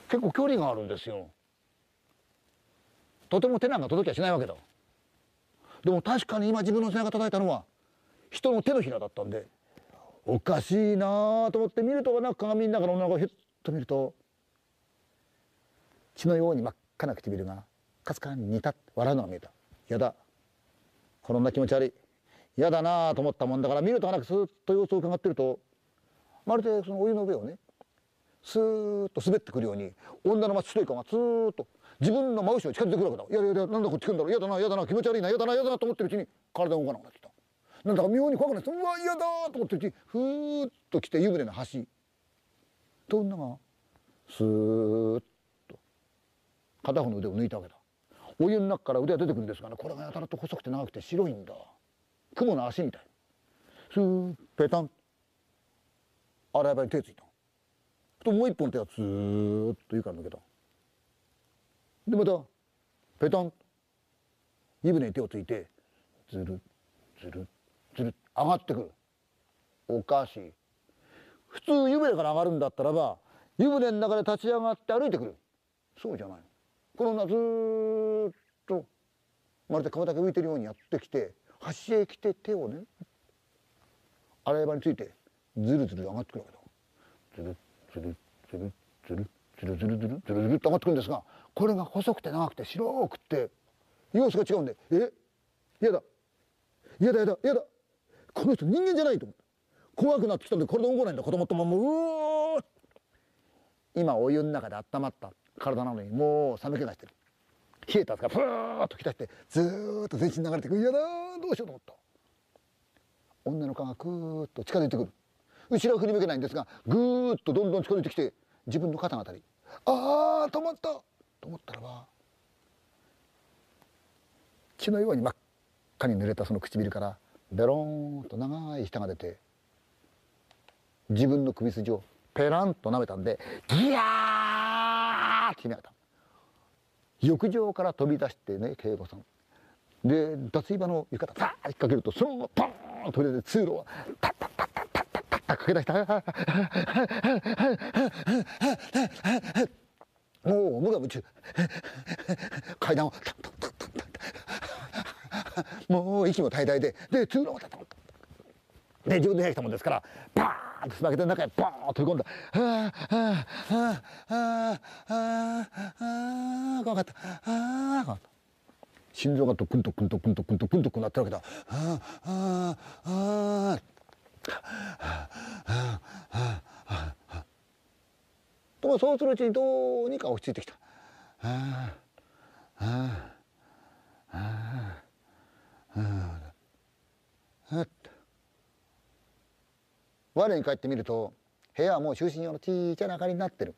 結構距離があるんですよ。とても手なんか届きゃしないわけだ。でも確かに今自分の背中叩いたのは人の手のひらだったんでおかしいなと思って見るとなんか鏡の中の女の子をひゅっと見ると血のように真っ赤な唇がかすかに似た笑うのが見えた。やだ。この女気持ち悪い。嫌だなと思ったもんだから見るとなくスーッと様子を伺ってるとまるでそのお湯の上をねスーッと滑ってくるように女の真っ白い顔がスーッと自分の真後ろに近づいてくるわけだ。いやいやいやなんだこっち来るんだろ。う嫌だな嫌だな。気持ち悪いな。嫌だな嫌だな。と思ってるうちに体動かなくなってきた。なんだか妙に怖くなってうわ嫌だと思ってるうちにふーっと来て湯船の端。と女がスーッと。片方の腕を抜いたわけだ。お湯の中から腕が出てくるんですがねこれがやたらと細くて長くて白いんだ。雲の足みたい。スーッペタン。洗い場に手ついた。ともう一本手がスーッと湯から抜けた。でまたペタン湯船に手をついてずるずるずる上がってくる。おかしい。普通湯船から上がるんだったらば湯船の中で立ち上がって歩いてくる。そうじゃないこの女ずっとまるで顔だけ浮いてるようにやってきて端へ来て手をね洗い場についてずるずる上がってくるわけだ。ずるずるずるずる。ずるずるずるずるずると上がってくるんですがこれが細くて長くて白くて様子が違うんでえやだやだやだやだこの人人間じゃないと思って怖くなってきたんでこれで動かないんだ子供とももう今お湯の中で温まった体なのにもう寒気がしてる冷えたやつがプーッときたしてずっと全身流れてくる嫌だどうしようと思った女の顔がクーッと近づいてくる後ろは振り向けないんですがぐーっとどんどん近づいてきて自分の肩のあたり。あー止まった。と思ったらば血のように真っ赤に濡れたその唇からベローンと長い舌が出て自分の首筋をペランと舐めたんでギヤーって決め上げた。浴場から飛び出してね慶吾さん。で脱衣場の浴衣さあ引っ掛けるとそのままポーンと出て通路をタッ駆け出したもう無我夢中階段をタッタッタッタッタッもう息も怠々でで通路をタッタッタッで自分で部屋来たもんですからバーンとすまげて中へバーンと飛び込んだ「はあはあはあはあはあ怖かったはあ怖かった」心臓がドクンドクンドクンドクンドクンドクンなってるわけだ「はあはあはあはあ」ともそうするうちにどうにか落ち着いてきた。はあはあはあああ我に帰ってみると部屋はもう就寝用の小さな明かりになってる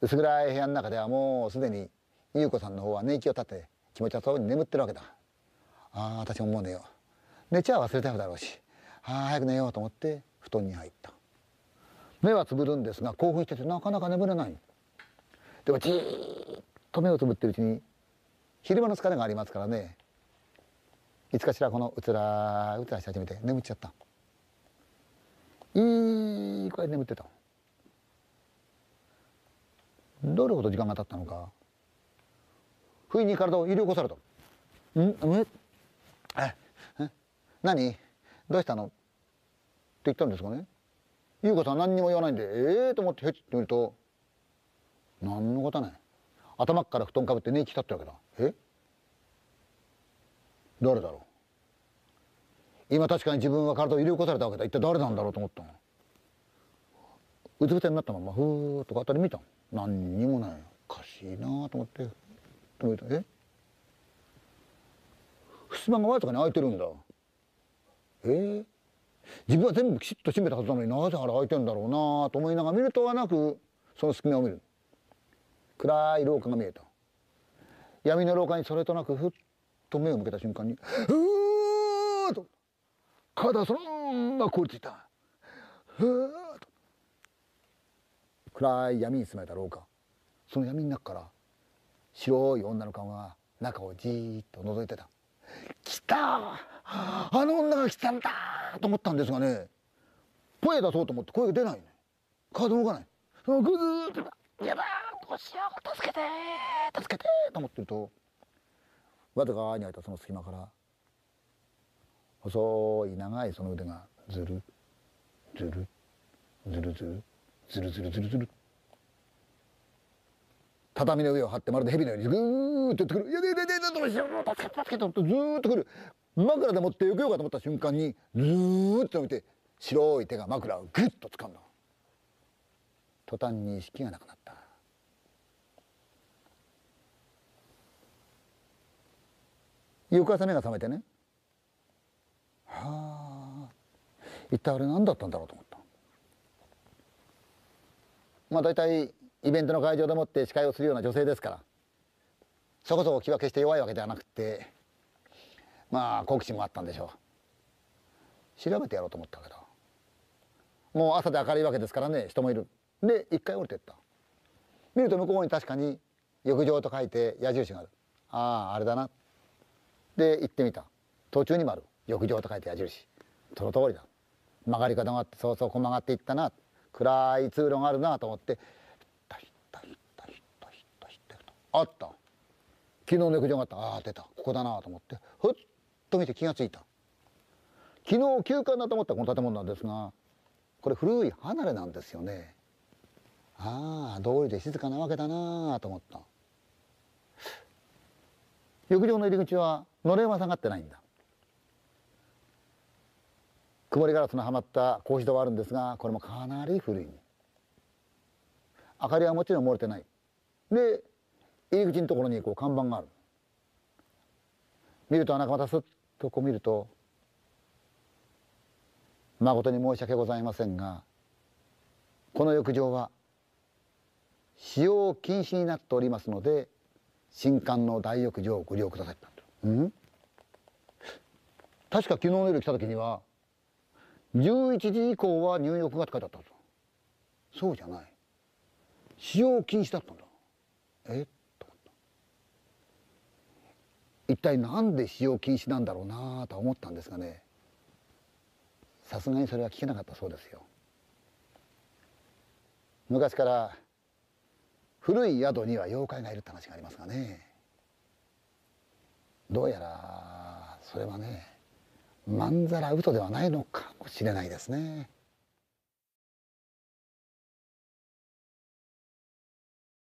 薄暗い部屋の中ではもうすでに優子さんの方は寝息を立て気持ちよさそうに眠ってるわけだああ私ももう寝よう寝ちゃ忘れただろうしあ早く寝ようと思って布団に入った。目はつぶるんですが興奮しててなかなか眠れない。でもじーっと目をつぶってるうちに昼間の疲れがありますからね。いつかしらこのうつらうつらし始めて眠っちゃった。いい声で眠ってた。どれほど時間が経ったのか。不意に体を揺り起こされた「ん？え？え？何？どうしたの?」言ったんですかね。優子さん何にも言わないんでええー、と思ってへっって見ると何のことない。頭から布団かぶって寝息立ってわけだ。え？誰だろう。今確かに自分は体を揺り起こされたわけだ。一体誰なんだろうと思ったの。うつ伏せになったままふーっと辺り見た何にもない。おかしいなと思って止めた。え？襖がわずかに開いてるんだ。え？ー、自分は全部きちっと閉めたはずなのになぜあれ開いてんだろうなと思いながら見るとはなくその隙間を見る。暗い廊下が見えた。闇の廊下にそれとなくふっと目を向けた瞬間に「うー!」と体そのまま凍りついた。ふーと。暗い闇に包まれた廊下。その闇の中から白い女の顔が中をじーっと覗いてた。来たあの女が来たんだと思ったんですがね声出そうと思って声が出ないね体動かない。ぐずーっとやだどうしよう助けて助けてと思ってるとわずかに開いたその隙間から細い長いその腕がずるずるずるずるずるずるずるずる畳の上を張ってまるで蛇のようにぐーっとってくる「いやいやいやいやどうしよう助けて助けて」とずーっとくる。枕でもってよけようかと思った瞬間にずーっと伸びて白い手が枕をグッと掴んだ。途端に意識がなくなった。翌朝目が覚めてねはあ一体あれ何だったんだろうと思った。まあ大体イベントの会場でもって司会をするような女性ですからそこそこ気は決して弱いわけではなくてまあ好奇心もあったんでしょう。調べてやろうと思ったけど。もう朝で明るいわけですからね人もいる。で一回降りてった。見ると向こうに確かに浴場と書いて矢印がある。あああれだな。で行ってみた。途中にもある。浴場と書いて矢印。その通りだ。曲がり方があってそうそうこう曲がっていったな。暗い通路があるなと思ってあった。昨日の浴場があった。ああ出た。ここだなと思ってふっと見て気がついた。昨日休館だと思ったこの建物なんですがこれ古い離れなんですよね。ああ通りで静かなわけだなと思った。浴場の入り口はのれんは下がってないんだ。曇りガラスのはまった格子戸はあるんですがこれもかなり古い。明かりはもちろん漏れてない。で入り口のところにこう看板がある。見るとあなたまたすっとこう見ると誠に申し訳ございませんがこの浴場は使用禁止になっておりますので新館の大浴場をご利用くださいうん？確か昨日の夜来た時には11時以降は入浴がって書いてあったそうじゃない。使用禁止だったんだ。え？っ一体なんで使用禁止なんだろうなと思ったんですがねさすがにそれは聞けなかったそうですよ昔から古い宿には妖怪がいるって話がありますがねどうやらそれはねまんざら嘘ではないのかもしれないですね。